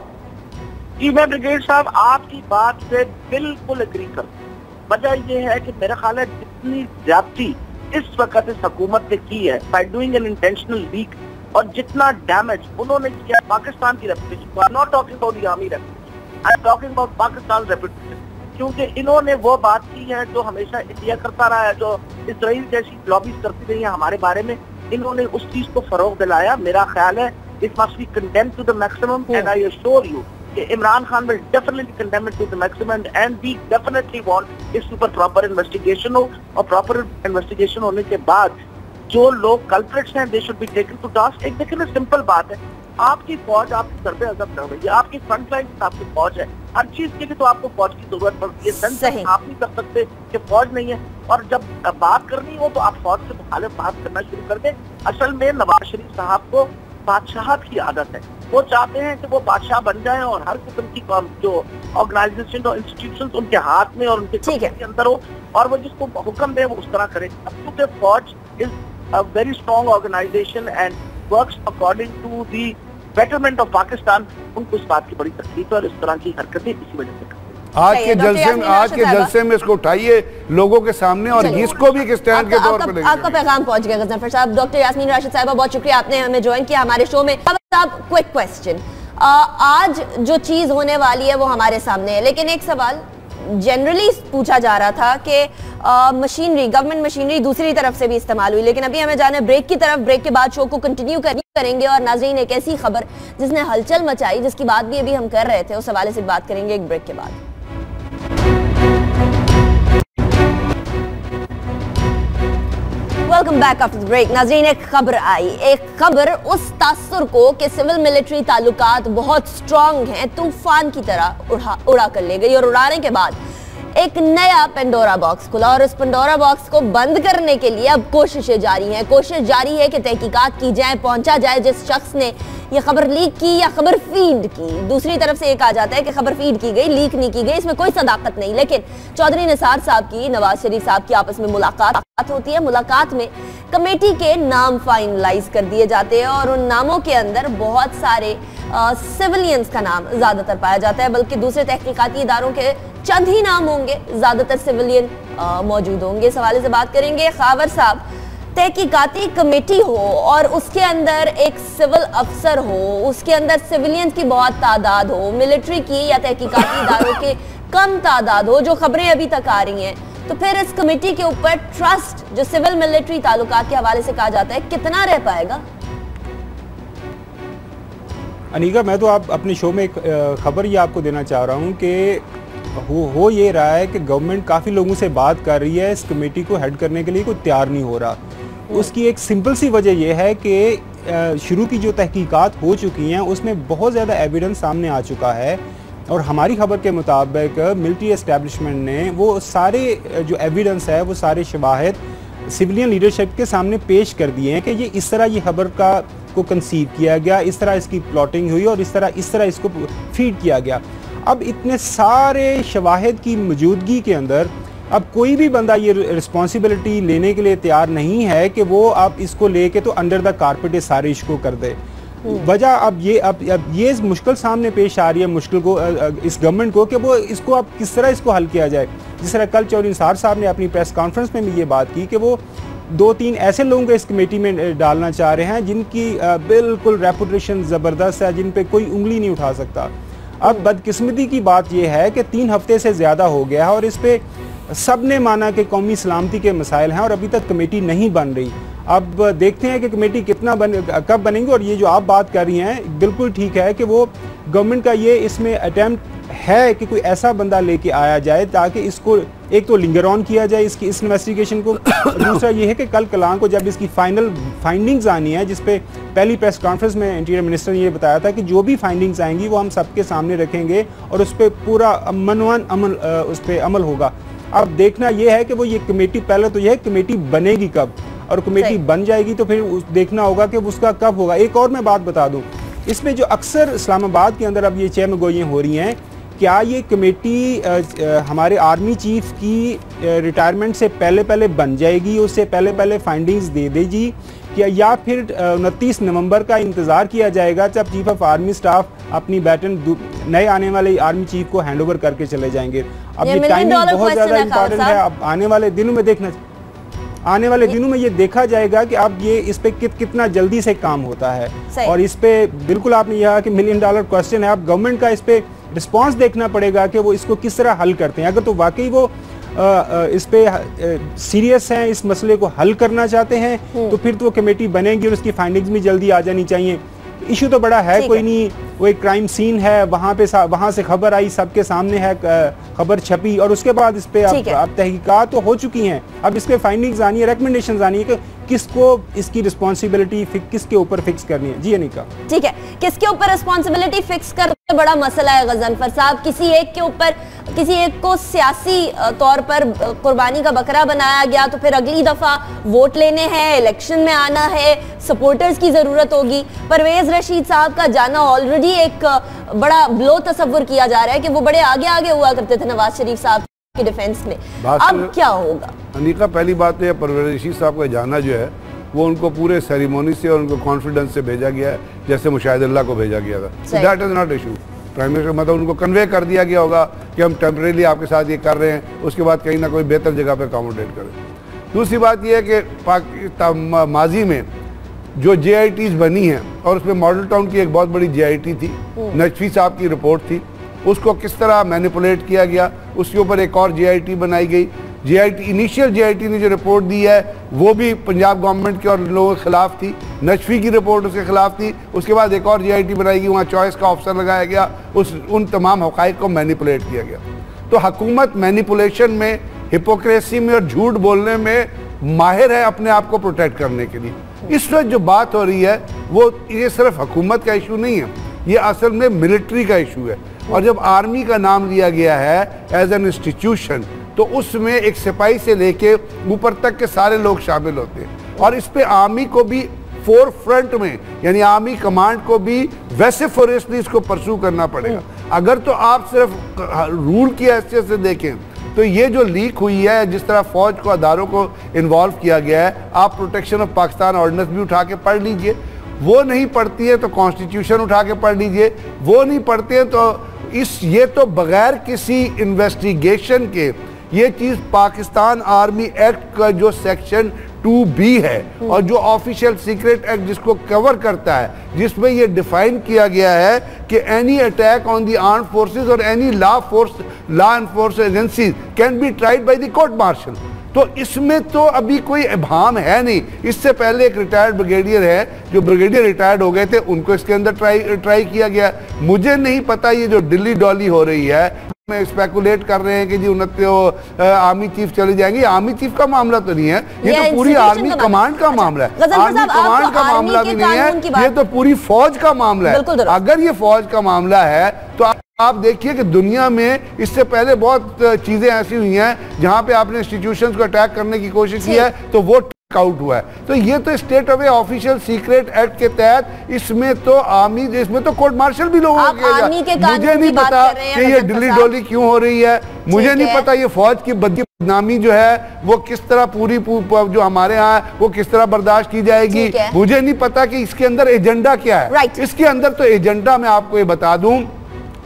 जी मैं ब्रिगेड साहब, आपकी बात से बिल्कुल एग्री कर वजह यह है कि मेरा ख्याल है जितनी ज्यादती इस वक्त इस हकूमत ने की है by doing an intentional leak और जितना डैमेज उन्होंने किया पाकिस्तान की reputation not talking about army reputation I talking about Pakistan reputation क्योंकि इन्होंने वो बात की है जो हमेशा इंडिया करता रहा है, जो इसराइल जैसी लॉबीज करती रही है हमारे बारे में, इन्होंने उस चीज़ को फरोग दिलाया। मेरा ख्याल है it must be condemn to the maximum and I assure you Imran Khan will definitely condemn it to the maximum and we definitely want इस ऊपर प्रॉपर इन्वेस्टिगेशन हो और प्रॉपर इन्वेस्टिगेशन होने के बाद जो लोग कल्प्रिट्स हैं they should be taken to task एक देखिए ना सिंपल बात है। आपकी फौज आपकी सर पे अजब कर रही है। आपकी फ्रंट लाइन आपकी फौज है। हर चीज़ के लिए तो आपको फौज की ज़रूरत पड़ती है। आप नहीं कर सकते कि फौज नहीं है। और जब बात करनी हो तो आप फौज से मुखालिफ बात करना शुरू कर दें। असल में नवाज़ शरीफ साहब को बादशाह की आदत है। वो चाहते हैं कि वो बादशाह बन जाए और हर किस्म की जो ऑर्गेनाइजेशन और इंस्टीट्यूशन उनके हाथ में और उनके के अंदर हो और वो जिसको हुक्म दे वो उस तरह करे। अब क्योंकि फौज is a very strong organization and work according to the betterment of Pakistan उनको इस बात की बड़ी तकलीफ़ है और इस तरह की हरकतें इसी वजह से आज के जलसे में आज के जलसे में इसको उठाइए लोगों के सामने और इसको भी स्टैंड के तौर पर आपका पैगाम पहुँच गया गजनफर साहब डॉक्टर यासमीन राशिद साहब बहुत शुक्रिया आपने हमें ज्वाइन किया हमारे शो में। साहब क्विक क्वेश्चन आज जो चीज़ होने वाली है वो हमारे सामने है। लेकिन एक सवाल जनरली पूछा जा रहा था कि मशीनरी गवर्नमेंट मशीनरी दूसरी तरफ़ से भी इस्तेमाल हुई। लेकिन अभी हमें जाना ब्रेक की तरफ़। ब्रेक के बाद शो को कंटिन्यू करेंगे और नाजरीन एक ऐसी खबर जिसने हलचल मचाई जिसकी बात भी अभी हम कर रहे थे उस हवाले से बात करेंगे एक ब्रेक के बाद। वेलकम बैक आफ्टर ब्रेक नाजरीन, एक खबर आई। एक खबर उस तासर को कि सिविल मिलिट्री ताल्लुकात बहुत स्ट्रांग हैं, तूफ़ान की तरह उड़ा उड़ा कर ले गई और उड़ाने के बाद एक नया पेंडोरा बॉक्स खुला और इस पेंडोरा बॉक्स को बंद करने के लिए अब कोशिशें जारी हैं। कोशिश जारी है कि तहकीकात की जाए, पहुँचा जाए जिस शख्स ने यह खबर लीक की या खबर फ़ीड की। दूसरी तरफ़ से एक आ जाता है कि खबर फ़ीड की गई लीक नहीं की गई, इसमें कोई सदाकत नहीं। लेकिन चौधरी निसार साहब की, नवाज़ शरीफ साहब की आपस में मुलाकात होती है। मुलाकात में कमेटी के नाम फाइनलाइज कर दिए जाते हैं और उन नामों के अंदर बहुत सारे सिविलियंस का नाम ज़्यादातर पाया जाता है बल्कि दूसरे तहकीकाती इदारों के चंद ही नाम होंगे ज़्यादातर सिविलियन मौजूद होंगे। इस हवाले से बात करेंगे खावर साहब तहकीकती कमेटी हो और उसके अंदर एक सिविल अफसर हो उसके अंदर सिविलियंस की बहुत तादाद हो मिलिट्री की या तहकीकाती [laughs] इदारों के कम तादाद हो जो खबरें अभी तक आ रही हैं। तो फिर इस कमेटी के ऊपर ट्रस्ट जो सिविल मिलिट्री ताल्लुका के हवाले से कहा जाता है, कितना रह पाएगा? अनिका, मैं तो आप अपने शो में एक खबर ये आपको देना चाह रहा हूँ कि हो हो ये रहा है कि गवर्नमेंट काफ़ी लोगों से बात कर रही है इस कमेटी को हेड करने के लिए, कोई तैयार नहीं हो रहा। उसकी एक सिंपल सी वजह यह है कि शुरू की जो तहकीकात हो चुकी हैं, उसमें बहुत ज़्यादा एविडेंस सामने आ चुका है और हमारी खबर के मुताबिक मिलिट्री इस्टेब्लिशमेंट ने वो सारे जो एविडेंस है, वो सारे शवाहद सिविलियन लीडरशिप के सामने पेश कर दिए हैं कि ये इस तरह ये खबर का, को कंसीव किया गया, इस तरह इसकी प्लॉटिंग हुई और इस तरह इस तरह इसको फ़ीड किया गया। अब इतने सारे शवाहद की मौजूदगी के अंदर अब कोई भी बंदा ये रिस्पॉन्सिबिलिटी लेने के लिए तैयार नहीं है कि वो आप इसको लेके तो अंडर द कारपेट ये सारे इश्को कर दे। वजह अब ये, अब अब ये मुश्किल सामने पेश आ रही है, मुश्किल को इस गवर्नमेंट को कि वो इसको अब किस तरह इसको हल किया जाए। जिस तरह कल चौधरी इंसार साहब ने अपनी प्रेस कॉन्फ्रेंस में भी ये बात की कि वो दो तीन ऐसे लोगों को इस कमेटी में डालना चाह रहे हैं जिनकी बिल्कुल रेपुटेशन ज़बरदस्त है, जिन पर कोई उंगली नहीं उठा सकता। अब बदकिस्मती की बात यह है कि तीन हफ़्ते से ज़्यादा हो गया है और इस पर सबने माना कि कौमी सलामती के मसाइल हैं और अभी तक कमेटी नहीं बन रही। अब देखते हैं कि कमेटी कितना बन, कब बनेंगी और ये जो आप बात कर रही हैं, बिल्कुल ठीक है कि वो गवर्नमेंट का ये इसमें अटैम्प्ट है कि कोई ऐसा बंदा लेके आया जाए ताकि इसको एक तो लिंगर ऑन किया जाए इसकी, इस इन्वेस्टिगेशन को। दूसरा ये है कि कल कलाम को जब इसकी फाइनल फाइंडिंग्स आनी है, जिसपे पहली प्रेस कॉन्फ्रेंस में इंटीरियर मिनिस्टर ने ये बताया था कि जो भी फाइंडिंग्स आएँगी, वो हम सबके सामने रखेंगे और उस पर पूरा मनवान अमल उस पर अमल होगा। अब देखना यह है कि वो ये कमेटी, पहले तो यह कमेटी बनेगी कब? और कमेटी बन जाएगी तो फिर देखना होगा कि उसका कब होगा। एक और मैं बात बता दूँ। इसमें जो अक्सर इस्लामाबाद के अंदर अब ये चेम गोइयाँ हो रही हैं क्या ये कमेटी हमारे आर्मी चीफ की रिटायरमेंट से पहले पहले बन जाएगी उससे पहले पहले फाइंडिंग्स दे देगी क्या या फिर उनतीस नवंबर का इंतज़ार किया जाएगा जब चीफ ऑफ़ आर्मी स्टाफ अपनी बैटन नए आने वाले आर्मी चीफ को हैंड ओवर करके चले जाएँगे। अब ये टाइमिंग बहुत ज़्यादा इंपॉर्टेंट है अब आने वाले दिनों में देखना आने वाले दिनों में ये देखा जाएगा कि अब ये इस पे कित, कितना जल्दी से काम होता है। और इस पे बिल्कुल आपने यह कि मिलियन डॉलर क्वेश्चन है। आप गवर्नमेंट का इस पे रिस्पॉन्स देखना पड़ेगा कि वो इसको किस तरह हल करते हैं। अगर तो वाकई वो आ, आ, इस पे सीरियस हैं इस मसले को हल करना चाहते हैं हम्म। तो फिर तो वो कमेटी बनेगी और उसकी फाइंडिंग्स भी जल्दी आ जानी चाहिए। इशू तो बड़ा है कोई नहीं वो एक क्राइम सीन है वहाँ पे वहाँ से खबर आई सबके सामने है खबर छपी और उसके बाद इस पे अब, आप तहकीकात तो हो चुकी हैं। अब इसके फाइंडिंग्स आनी है रिकमेंडेशन आनी है कि किसको इसकी रिस्पॉन्सिबिलिटी किसके ऊपर फिक्स करनी है? जी, अनिका। ठीक है। किसके ऊपर रिस्पॉन्सिबिलिटी फिक्स कर बड़ा मसला है गजनफर साहब। किसी एक के ऊपर, किसी एक को सियासी तौर पर कुर्बानी का बकरा बनाया गया तो फिर अगली दफ़ा वोट लेने हैं, इलेक्शन में आना है सपोर्टर्स की ज़रूरत होगी। परवेज रशीद साहब का जाना ऑलरेडी एक बड़ा ब्लो तस्वुर किया जा रहा है कि वो बड़े आगे आगे हुआ करते थे नवाज़ शरीफ साहब। के डिफेंस में। अब क्या होगा? अनिका पहली बात तो यह परवेज साहब का जाना जो है वो उनको पूरे सेरेमोनी से और उनको कॉन्फिडेंस से भेजा गया है जैसे मुशाहिदुल्लाह को भेजा गया था। That is not issue prime minister मतलब उनको कन्वे कर दिया गया होगा कि हम टेम्परेली आपके साथ ये कर रहे हैं उसके बाद कहीं ना कोई बेहतर जगह पे अकोमोडेट करें। दूसरी बात यह है कि पाकिस्तान माजी में जो जे बनी हैं और उसमें मॉडल टाउन की एक बहुत बड़ी जे थी हम्म। नजफी साहब की रिपोर्ट थी उसको किस तरह मैनिपुलेट किया गया, उसके ऊपर एक और जे बनाई गई। जेआईटी इनिशियल जेआईटी ने जो रिपोर्ट दी है, वो भी पंजाब गवर्नमेंट के और लोगों के खिलाफ थी। नशफी की रिपोर्ट उसके खिलाफ थी। उसके बाद एक और जेआईटी बनाई गई, वहाँ चॉइस का ऑप्शन लगाया गया। उस, उन तमाम हक़ को मैनिपुलेट किया गया। तो हकूमत मैनिपुलेशन में हिपोक्रेसी में और झूठ बोलने में माहिर है अपने आप को प्रोटेक्ट करने के लिए। इस वक्त जो बात हो रही है, वो ये सिर्फ़ हकूमत का इशू नहीं है, ये असल में मिलिट्री का इशू है। और जब आर्मी का नाम लिया गया है एज एन इंस्टीट्यूशन तो उसमें एक सिपाही से लेके ऊपर तक के सारे लोग शामिल होते हैं। और इस पे आर्मी को भी फोर फ्रंट में, यानी आर्मी कमांड को भी वैसे फॉरेस्टली इसको परसू करना पड़ेगा। अगर तो आप सिर्फ़ रूल की हैसियत से देखें तो ये जो लीक हुई है, जिस तरह फौज को, अदारों को इन्वॉल्व किया गया है, आप प्रोटेक्शन ऑफ़ पाकिस्तान ऑर्डिनेंस भी उठा के पढ़ लीजिए। वो नहीं पढ़ती है तो कॉन्स्टिट्यूशन उठा के पढ़ लीजिए। वो नहीं पढ़ते हैं तो इस ये तो बगैर किसी इन्वेस्टिगेशन के ये चीज़ पाकिस्तान आर्मी एक्ट का जो सेक्शन टू बी है और जो ऑफिशियल सीक्रेट एक्ट जिसको कवर करता है जिसमें ये डिफाइन किया गया है कि any attack on the arm forces और any law force law enforce agency can be tried by the court martial तो इसमें तो अभी कोई अभाम है नहीं। इससे पहले एक रिटायर्ड ब्रिगेडियर है जो ब्रिगेडियर रिटायर्ड हो गए थे उनको इसके अंदर ट्राई ट्राई किया गया। मुझे नहीं पता ये जो दिल्ली डॉली हो रही है में स्पेकुलेट कर रहे हैं कि जी उन्नत आर्मी चीफ चले जाएँगे। आर्मी चीफ का मामला तो नहीं है। ये, ये तो पूरी आर्मी कमांड का अच्छा, मामला है। आर्मी कमांड का मामला भी नहीं है। ये तो पूरी फौज का मामला है। अगर ये फौज का मामला है तो आप देखिए कि दुनिया में इससे पहले बहुत चीज़ें ऐसी हुई हैं जहाँ पे आपने इंस्टीट्यूशंस को अटैक करने की कोशिश की है तो वो आउट हुआ है। तो ये तो state of official secret act के तहत इसमें तो आर्मी इसमें तो कोर्ट मार्शल भी लोगों को मुझे नहीं पता कि ये दिल्ली डोली क्यों हो रही है। मुझे नहीं पता ये फौज की बद्दी नामी जो है वो किस तरह पूरी जो हमारे यहाँ वो किस तरह बर्दाश्त की जाएगी। मुझे नहीं पता कि इसके अंदर एजेंडा क्या है। इसके अंदर तो एजेंडा मैं आपको ये बता दूँ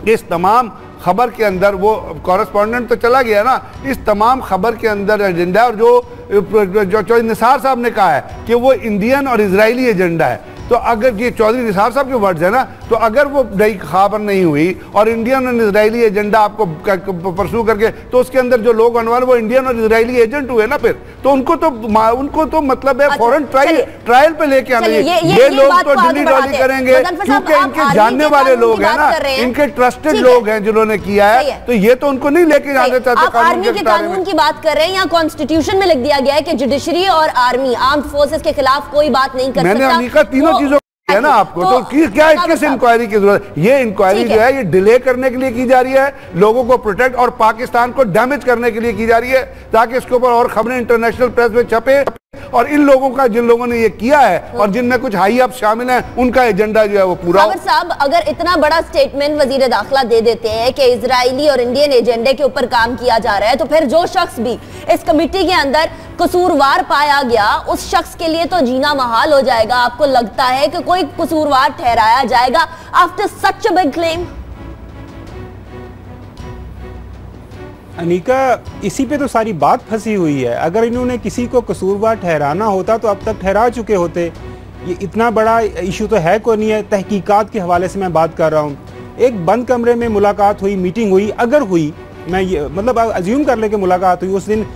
इस तमाम खबर के अंदर वो कॉरेस्पॉन्डेंट तो चला गया ना, इस तमाम खबर के अंदर एजेंडा और जो जो निसार साहब ने कहा है कि वो इंडियन और इसराइली एजेंडा है। तो अगर ये चौधरी निसार साहब के वर्ड्स है ना तो अगर वो नई खबर नहीं हुई और इंडियन और इसराइली एजेंडा आपको परसू करके तो उसके अंदर जो लोग आने वाले वो इंडियन और इसराइली एजेंट हुए ना फिर। तो उनको तो उनको तो मतलब है फॉरन ट्रायल ट्रायल पे लेके आने ये, लोग तो डिली डॉली करेंगे क्योंकि इनके जानने वाले लोग हैं ना इनके ट्रस्टेड लोग हैं जिन्होंने किया है तो ये तो उनको नहीं लेके जाने चाहते आर्मी के कानून की बात कर रहे हैं यहाँ कॉन्स्टिट्यूशन में लिख दिया गया है कि जुडिशरी और आर्मी आर्म फोर्सेस के खिलाफ कोई बात नहीं कर मैंने तीनों चीज़ों है ना आपको? तो, तो क्या किस इंक्वायरी की ज़रूरत ये इंक्वायरी जो है। ये डिले करने के लिए की जा रही है लोगों को प्रोटेक्ट और पाकिस्तान को डैमेज करने के लिए की जा रही है ताकि इसके ऊपर और खबरें इंटरनेशनल प्रेस में छपे। और इन लोगों का जिन लोगों ने ये किया है और जिनमें कुछ हाई अप शामिल हैं, उनका एजेंडा जो है वो पूरा साहब, अगर इतना बड़ा स्टेटमेंट वज़ीर दाखिला दे देते हैं कि इसराइली और इंडियन एजेंडे के ऊपर काम किया जा रहा है तो फिर जो शख्स भी इस कमिटी के अंदर कसूरवार पाया गया, उस शख्स के लिए तो जीना महाल हो जाएगा। आपको लगता है कि कोई कसूरवार ठहराया जाएगा after such big claim Anika, इसी पे तो सारी बात फंसी हुई है। अगर इन्होंने किसी को कसूरवार ठहराना होता तो अब तक ठहरा चुके होते। ये इतना बड़ा इशू तो है को नहीं है। तहकीकात के हवाले से मैं बात कर रहा हूँ। एक बंद कमरे में मुलाकात हुई, मीटिंग हुई। अगर हुई, मैं ये मतलब अज्यूम कर ले कि मुलाकात हुई। उस दिन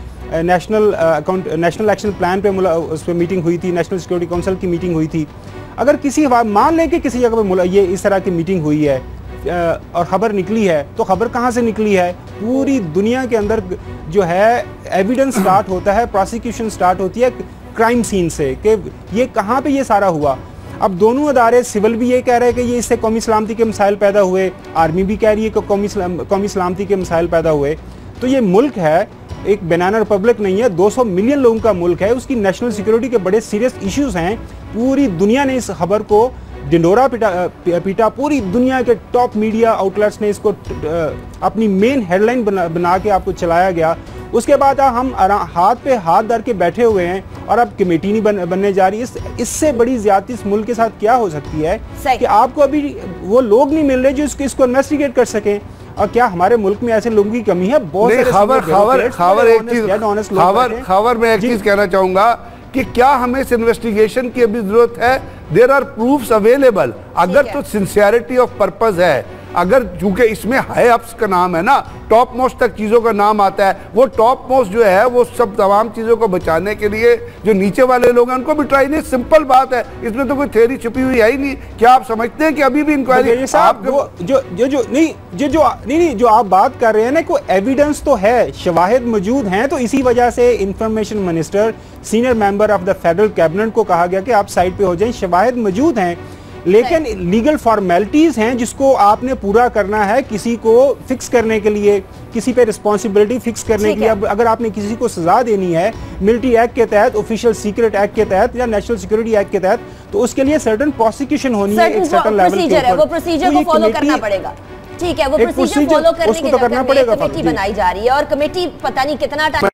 national account, national action plan पे उस पर मीटिंग हुई थी। नेशनल सिक्योरिटी काउंसिल की मीटिंग हुई थी। अगर किसी मान लें कि किसी जगह पर ये इस तरह की मीटिंग हुई है और ख़बर निकली है तो ख़बर कहाँ से निकली है? पूरी दुनिया के अंदर जो है एविडेंस स्टार्ट होता है प्रोसिक्यूशन स्टार्ट होती है क्राइम सीन से कि ये कहाँ पे ये सारा हुआ? अब दोनों अदारे सिविल भी ये कह रहे हैं कि ये इससे कौमी सलामती के मिसाइल पैदा हुए, आर्मी भी कह रही है कि कौमी कौमी सलामती के मिसाइल पैदा हुए। तो ये मुल्क है, एक बनाना रिपब्लिक नहीं है 200 मिलियन लोगों का मुल्क है, उसकी नेशनल सिक्योरिटी के बड़े सीरियस इश्यूज़ हैं। पूरी दुनिया ने इस खबर को डिंडोरा पीटा पीटा पूरी दुनिया के टॉप मीडिया आउटलेट्स ने इसको अपनी मेन हेडलाइन बना, बना के आपको चलाया गया। उसके बाद हम हाथ पे हाथ धर के बैठे हुए हैं और अब कमेटी नहीं बन, बनने जा रही। इस इससे बड़ी ज़्यादा इस मुल्क के साथ क्या हो सकती है कि आपको अभी वो लोग नहीं मिल रहे जो इसको इसको इन्वेस्टिगेट कर सकें। और क्या हमारे मुल्क में ऐसे लोगों की कमी है? बहुत खबर खबर खबर एक चीज़ खबर खबर में एक चीज़ कहना चाहूँगा कि क्या हमें इस इन्वेस्टिगेशन की अभी ज़रूरत है? देर आर प्रूफ अवेलेबल अगर तो सिंसियरिटी ऑफ़ पर्पज है। अगर चूँकि इसमें हाई अप्स का नाम है ना टॉप मोस्ट तक चीज़ों का नाम आता है वो टॉप मोस्ट जो है वो सब तमाम चीज़ों को बचाने के लिए जो नीचे वाले लोग हैं उनको भी ट्राई नहीं सिंपल बात है इसमें तो कोई थेरी छुपी हुई है ही नहीं। क्या आप समझते हैं कि अभी भी इंक्वायरी आप जो जो जो नहीं जो जो नहीं नहीं जो आप बात कर रहे हैं ना कोई एविडेंस तो है शवाहिद मौजूद हैं तो इसी वजह से information minister senior member of the federal cabinet को कहा गया कि आप साइड पे हो जाएँ शवाहिद मौजूद हैं लेकिन लीगल फॉर्मेलिटीज हैं जिसको आपने पूरा करना है किसी को फिक्स करने के लिए किसी पे रिस्पॉन्सिबिलिटी फिक्स करने के। लिए अब अगर आपने किसी को सजा देनी है मिलिट्री एक्ट के तहत ऑफिशियल सीक्रेट एक्ट के तहत या नेशनल सिक्योरिटी एक्ट के तहत तो उसके लिए सर्टन प्रोसिक्यूशन होनी है एक सर्टन लेवल के ऊपर। प्रोसीजर को फॉलो करना पड़ेगा। ठीक है वो प्रोसीजर फॉलो करने के तो लिए कमेटी बनाई जा रही है और कमेटी पता नहीं कितना टाइम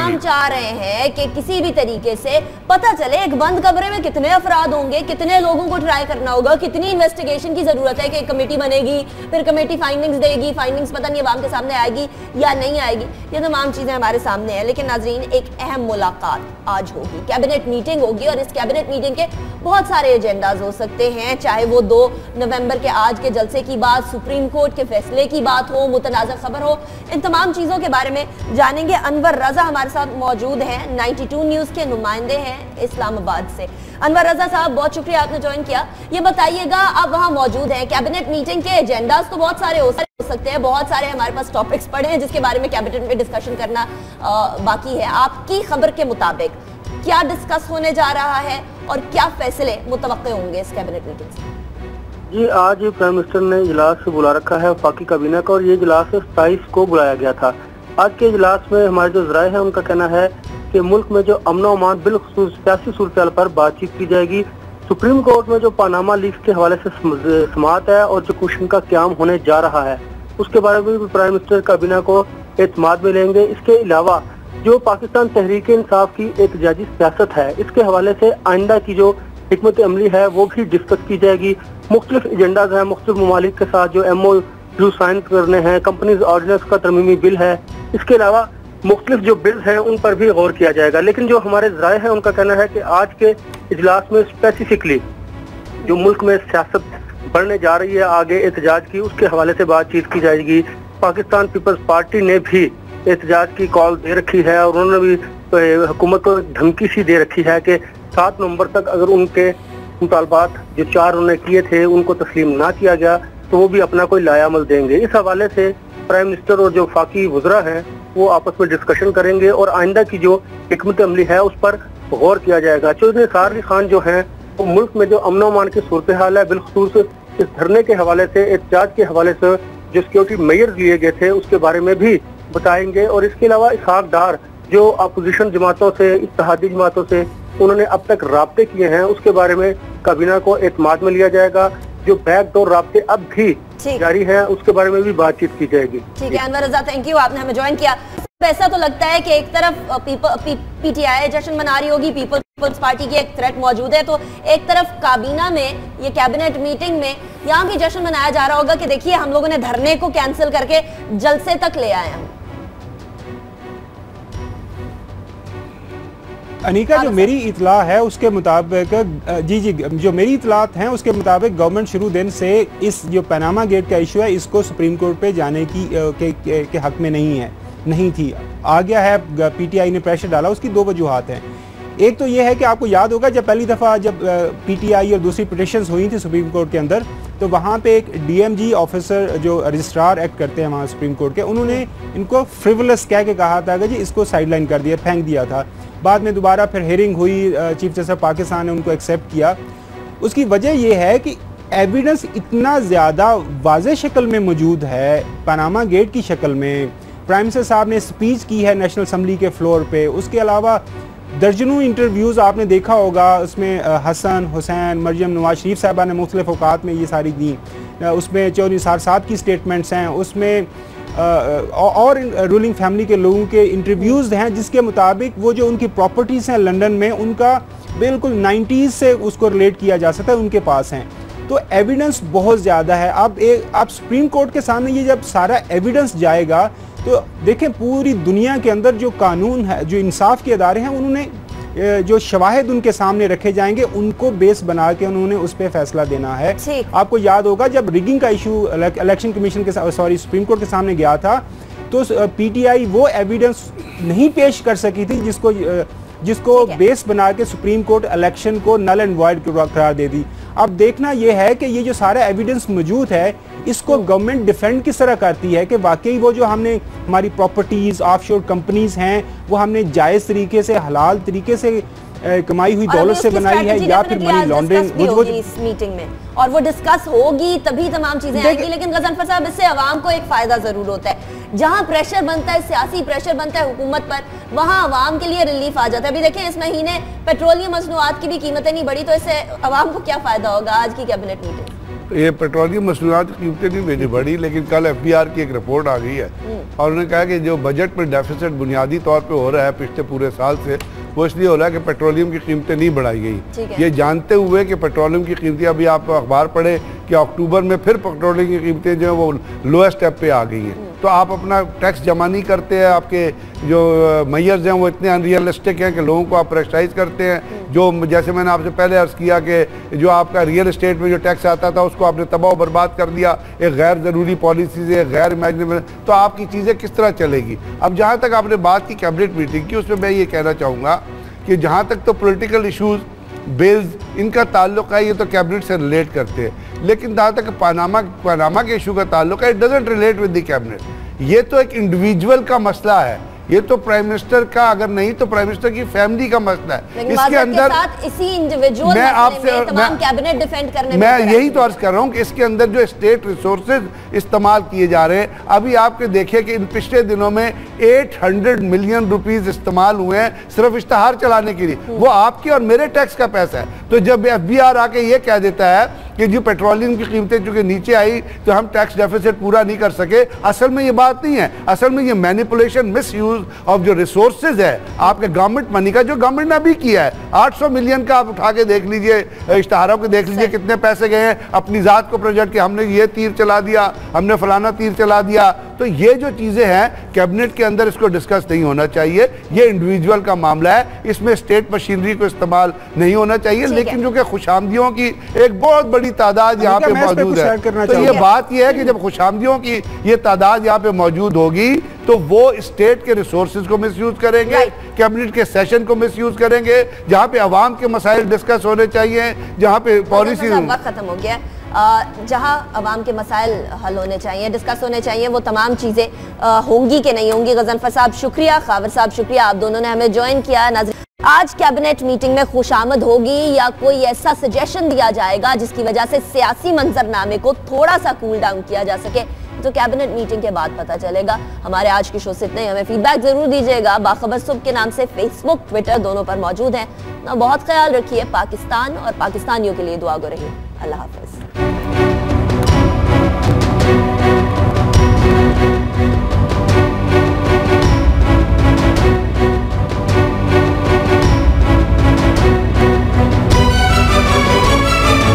हम चाह रहे हैं कि किसी भी तरीके से पता चले एक बंद कमरे में कितने अफराद होंगे कितने लोगों को ट्राई करना होगा कितनी इन्वेस्टिगेशन की ज़रूरत है कि कमेटी बनेगी फिर कमेटी फाइंडिंग्स देगी फाइंडिंग्स पता नहीं आवाम के सामने आएगी या नहीं आएगी। ये तमाम चीज़ें हमारे सामने है लेकिन नाजरीन एक अहम मुलाकात आज होगी। कैबिनेट मीटिंग होगी और इस कैबिनेट मीटिंग के बहुत सारे एजेंडाज हो सकते हैं चाहे वो दो नवंबर के आज के जलसे की बात सुप्रीम कोर्ट के फैसले की बात हो मुतनाज़ खबर हो इन तमाम चीज़ों के बारे में जानेंगे। अनवर रजा हमारे साथ मौजूद हैं। 92 न्यूज़ के नुमाइंदे हैं इस्लामाबाद से। अनवर रजा साहब बहुत शुक्रिया आपने ज्वाइन किया। ये बताइएगा आप वहाँ मौजूद हैं। कैबिनेट मीटिंग के एजेंडाज तो बहुत सारे हो सकते हैं बहुत सारे हमारे पास टॉपिक्स पड़े हैं जिसके बारे में कैबिनेट में डिस्कशन करना आ, बाकी है। आपकी खबर के मुताबिक क्या डिस्कस होने जा रहा है और क्या फैसले मुतव होंगे इस कैबिनेट मीटिंग से? जी आज प्राइम मिनिस्टर ने इजलास बुला रखा है वफाकी काबीना का और ये इजलास सताईस को बुलाया गया था। आज के इजलास में हमारे जो जराए हैं, उनका कहना है कि मुल्क में जो अमन अमान बिलखसूस सियासी सूरत पर बातचीत की जाएगी। सुप्रीम कोर्ट में जो पानामा लीग के हवाले से समात है और जो क्वेश्चन का क्याम होने जा रहा है, उसके बारे में भी प्राइम मिनिस्टर काबीना को एतमाद में लेंगे इसके अलावा जो पाकिस्तान तहरीक इंसाफ की एहतजाजी सियासत है, इसके हवाले से आइंदा की जो हमत अमली है, वो भी डिस्कस की जाएगी। मुख्तलिफ़ एजेंडाज हैं मुख्तु ममालिक के साथ जो एम ओ साइन करने हैं कंपनीज़ ऑर्डिनेंस का तरमीमी बिल है, इसके अलावा मुख्तलिफ़ जो बिल्स हैं, उन पर भी गौर किया जाएगा। लेकिन जो हमारे जराए हैं, उनका कहना है कि आज के इजलास में स्पेसिफिकली जो मुल्क में सियासत बढ़ने जा रही है, आगे एहतजाज की, उसके हवाले से बातचीत की जाएगी। पाकिस्तान पीपल्स पार्टी ने भी एहतजाज की कॉल दे रखी है और उन्होंने भी हुकूमत को धमकी सी दे रखी है कि सात नवंबर तक अगर उनके मुतालबात जो चार उन्होंने किए थे, उनको तस्लीम ना किया गया तो वो भी अपना कोई लायामल देंगे। इस हवाले से प्राइम मिनिस्टर और जो फाकी वजरा है, वो आपस में डिस्कशन करेंगे और आइंदा की जो हमत अमली है, उस पर गौर किया जाएगा। चौधरी सारी खान जो है, वो मुल्क में जो अमन अमान की सूरत हाल है, बिलखसूस इस धरने के हवाले से एहतजाज के हवाले से जो सिक्योरिटी मेयर लिए गए थे, उसके बारे में भी बताएँगे। और इसके अलावा इसहाक डार जो अपोजिशन जमातों से इतिहादी जमातों से, उन्होंने अब तक रबते किए हैं, उसके बारे में काबीना को एतमाद में लिया जाएगा। जो बैक डोर रबते अब भी जारी है उसके बारे में भी बातचीत की जाएगी। ठीक है अनवर रजा थैंक यू आपने हमें ज्वाइन किया। ऐसा तो लगता है कि एक तरफ़ पीटीआई जश्न मना रही होगी पीपल पीपल्स पार्टी की एक थ्रेट मौजूद है तो एक तरफ़ काबीना में ये कैबिनेट मीटिंग में यहाँ भी जश्न मनाया जा रहा होगा कि देखिए हम लोगों ने धरने को कैंसिल करके जलसे तक ले आए हैं अनिका जो मेरी इतला है उसके मुताबिक जी जी जो मेरी इतलात हैं उसके मुताबिक गवर्नमेंट शुरू दिन से इस जो पैनामा गेट का इशू है इसको सुप्रीम कोर्ट पे जाने की के, के, के हक में नहीं है नहीं थी। आ गया है पीटीआई ने प्रेशर डाला उसकी दो वजूहत हैं। एक तो ये है कि आपको याद होगा जब पहली दफ़ा जब पीटीआई और दूसरी पिटिशन हुई थी सुप्रीम कोर्ट के अंदर तो वहाँ पे एक डीएमजी ऑफिसर जो रजिस्ट्रार एक्ट करते हैं वहाँ सुप्रीम कोर्ट के, उन्होंने इनको फ्रिवलस कह के कहा था कि जी इसको साइडलाइन कर दिया, फेंक दिया था। बाद में दोबारा फिर हेयरिंग हुई चीफ जस्टिस पाकिस्तान ने उनको एक्सेप्ट किया। उसकी वजह यह है कि एविडेंस इतना ज़्यादा वाज शक्ल में मौजूद है पनामा गेट की शक्ल में। प्राइम मिनिस्टर साहब ने स्पीच की है नेशनल असम्बली के फ्लोर पे, उसके अलावा दर्जनों इंटरव्यूज़ आपने देखा होगा, उसमें हसन, हुसैन, मरियम नवाज़ शरीफ साहबा ने मुख्तलिफ़ अवकात में ये सारी दी। उसमें चौधरी सार साहब की स्टेटमेंट्स हैं, उसमें और रूलिंग फैमिली के लोगों के इंटरव्यूज़ हैं, जिसके मुताबिक वो जो उनकी प्रॉपर्टीज़ हैं लंदन में, उनका बिल्कुल नाइन्टीज़ से उसको रिलेट किया जा सकता है, उनके पास हैं। तो एविडेंस बहुत ज़्यादा है। अब एक अब सुप्रीम कोर्ट के सामने ये जब सारा एविडेंस जाएगा तो देखें पूरी दुनिया के अंदर जो कानून है जो इंसाफ के अदारे हैं उन्होंने जो शवाहद उनके सामने रखे जाएँगे उनको बेस बना के उन्होंने उस पर फैसला देना है। आपको याद होगा जब रिगिंग का इशू इलेक्शन कमीशन के सॉरी सुप्रीम कोर्ट के सामने गया था तो पीटीआई वो एविडेंस नहीं पेश कर सकी थी जिसको जिसको बेस बना के सुप्रीम कोर्ट इलेक्शन को नल एंड वॉइड करार दे दी। अब देखना यह है कि ये जो सारा एविडेंस मौजूद है इसको गवर्नमेंट। डिफेंड किस तरह करती है कि वाकई वो जो हमने हमारी प्रॉपर्टीज़ ऑफशोर कंपनीज़ हैं वो हमने जायज़ तरीके से हलाल तरीके से कमाई हुई दौलत से बनाई है या फिर मनी लॉन्ड्रिंग इस मीटिंग में। और वो डिस्कस होगी तभी तमाम चीज़ें आएँगी लेकिन गजनफर साहब इससे आवाम को एक फ़ायदा ज़रूर होता है। जहाँ प्रेशर बनता है सियासी प्रेशर बनता है हुकूमत पर वहाँ आवाम के लिए रिलीफ आ जाता है। अभी देखें इस महीने पेट्रोलियम मसनूआत की भी कीमतें नहीं बढ़ी तो इससे आवाम को क्या फ़ायदा होगा आज की कैबिनेट मीटिंग ये पेट्रोलियम मसनूआत की कीमतें नहीं मेरी बढ़ी लेकिन कल एफ़ बी आर की एक रिपोर्ट आ गई है हम्म। और उन्होंने कहा कि जो बजट में डेफिसिट बुनियादी तौर पर हो रहा है पिछले पूरे साल से वो इसलिए हो रहा है कि पेट्रोलियम की कीमतें नहीं बढ़ाई गई ये जानते हुए कि पेट्रोलियम की कीमतें अभी आप अखबार पढ़े कि अक्टूबर में फिर पेट्रोलियम की कीमतें जो है वो लोएस्ट स्टेप पर आ गई हैं हम्म। तो आप अपना टैक्स जमा नहीं करते हैं, आपके जो मैयर्स हैं, वो इतने अनरियलिस्टिक हैं कि लोगों को आप प्रेशराइज करते हैं। जो जैसे मैंने आपसे पहले अर्ज़ किया कि जो आपका रियल इस्टेट में जो टैक्स आता था, उसको आपने तबाह बर्बाद कर दिया, एक गैर ज़रूरी पॉलिसी से गैर इमेजिनेबल तो आपकी चीज़ें किस तरह चलेगी? अब जहाँ तक आपने बात की कैबिनेट मीटिंग की, उसमें मैं ये कहना चाहूँगा कि जहाँ तक तो पोलिटिकल इशूज़ बिल्स इनका ताल्लुक है, ये तो कैबिनेट से रिलेट करते हैं। लेकिन जहाँ तक पानामा पानामा के इशू का ताल्लुक है it doesn't relate with the cabinet ये तो एक इंडिविजुअल का मसला है। ये तो प्राइम मिनिस्टर का अगर नहीं तो प्राइम मिनिस्टर की फैमिली का मसला है। इसके अंदर इसी इंडिविजुअल मैं आपसे कैबिनेट डिफेंड करने मैं यही तो अर्ज़ कर रहा हूँ कि इसके अंदर जो स्टेट रिसोर्सेज इस्तेमाल किए जा रहे हैं अभी आपके देखिए कि इन पिछले दिनों में 800 मिलियन रुपीस इस्तेमाल हुए हैं सिर्फ़ इश्तहार चलाने के लिए। वो आपके और मेरे टैक्स का पैसा है। तो जब एफ़ आके ये कह देता है कि जो पेट्रोलियम की कीमतें चूँकि नीचे आई तो हम टैक्स डेफिसिट पूरा नहीं कर सके। असल में ये बात नहीं है। असल में ये मैनिपुलेशन मिस यूज़ ऑफ़ जो रिसोर्सेज है आपके गवर्नमेंट मनी का जो गवर्नमेंट ने अभी किया है 800 मिलियन का आप उठा के देख लीजिए इश्तहारों के देख लीजिए कितने पैसे गए हैं अपनी ज़ात को प्रोजेक्ट किया हमने ये तीर चला दिया हमने फलाना तीर चला दिया तो ये जो चीज़ें हैं कैबिनेट के अंदर इसको डिस्कस नहीं होना चाहिए। ये इंडिविजुअल का मामला है। इसमें स्टेट मशीनरी को इस्तेमाल नहीं होना चाहिए लेकिन जो कि खुशामदियों की एक बहुत बड़ी तादाद यहाँ पे मौजूद है। तो ये बात यह है कि जब खुशामदियों की ये तादाद यहाँ पे मौजूद होगी तो वो स्टेट के रिसोर्स को मिसयूज करेंगे कैबिनेट के सेशन को मिसयूज करेंगे जहाँ पे अवाम के मसाइल डिस्कस होने चाहिए जहाँ पे पॉलिसी खत्म हो गया जहाँ आवाम के मसाइल हल होने चाहिए डिस्कस होने चाहिए, वो तमाम चीज़ें होंगी कि नहीं होंगी। गजनफर साहब, शुक्रिया, खावर साहब, शुक्रिया। आप दोनों ने हमें ज्वाइन किया नज़र आज कैबिनेट मीटिंग में खुशामद होगी या कोई ऐसा सजेशन दिया जाएगा जिसकी वजह से सियासी मंजरनामे को थोड़ा सा कूल डाउन किया जा सके? तो कैबिनेट मीटिंग के बाद पता चलेगा। हमारे आज के शो से इतने हमें फीडबैक ज़रूर दीजिएगा। बाखबर सुब के नाम से फेसबुक ट्विटर दोनों पर मौजूद है। ना बहुत ख्याल रखिए, पाकिस्तान और पाकिस्तानियों के लिए दुआ गो रही अल्लाह हाफिज।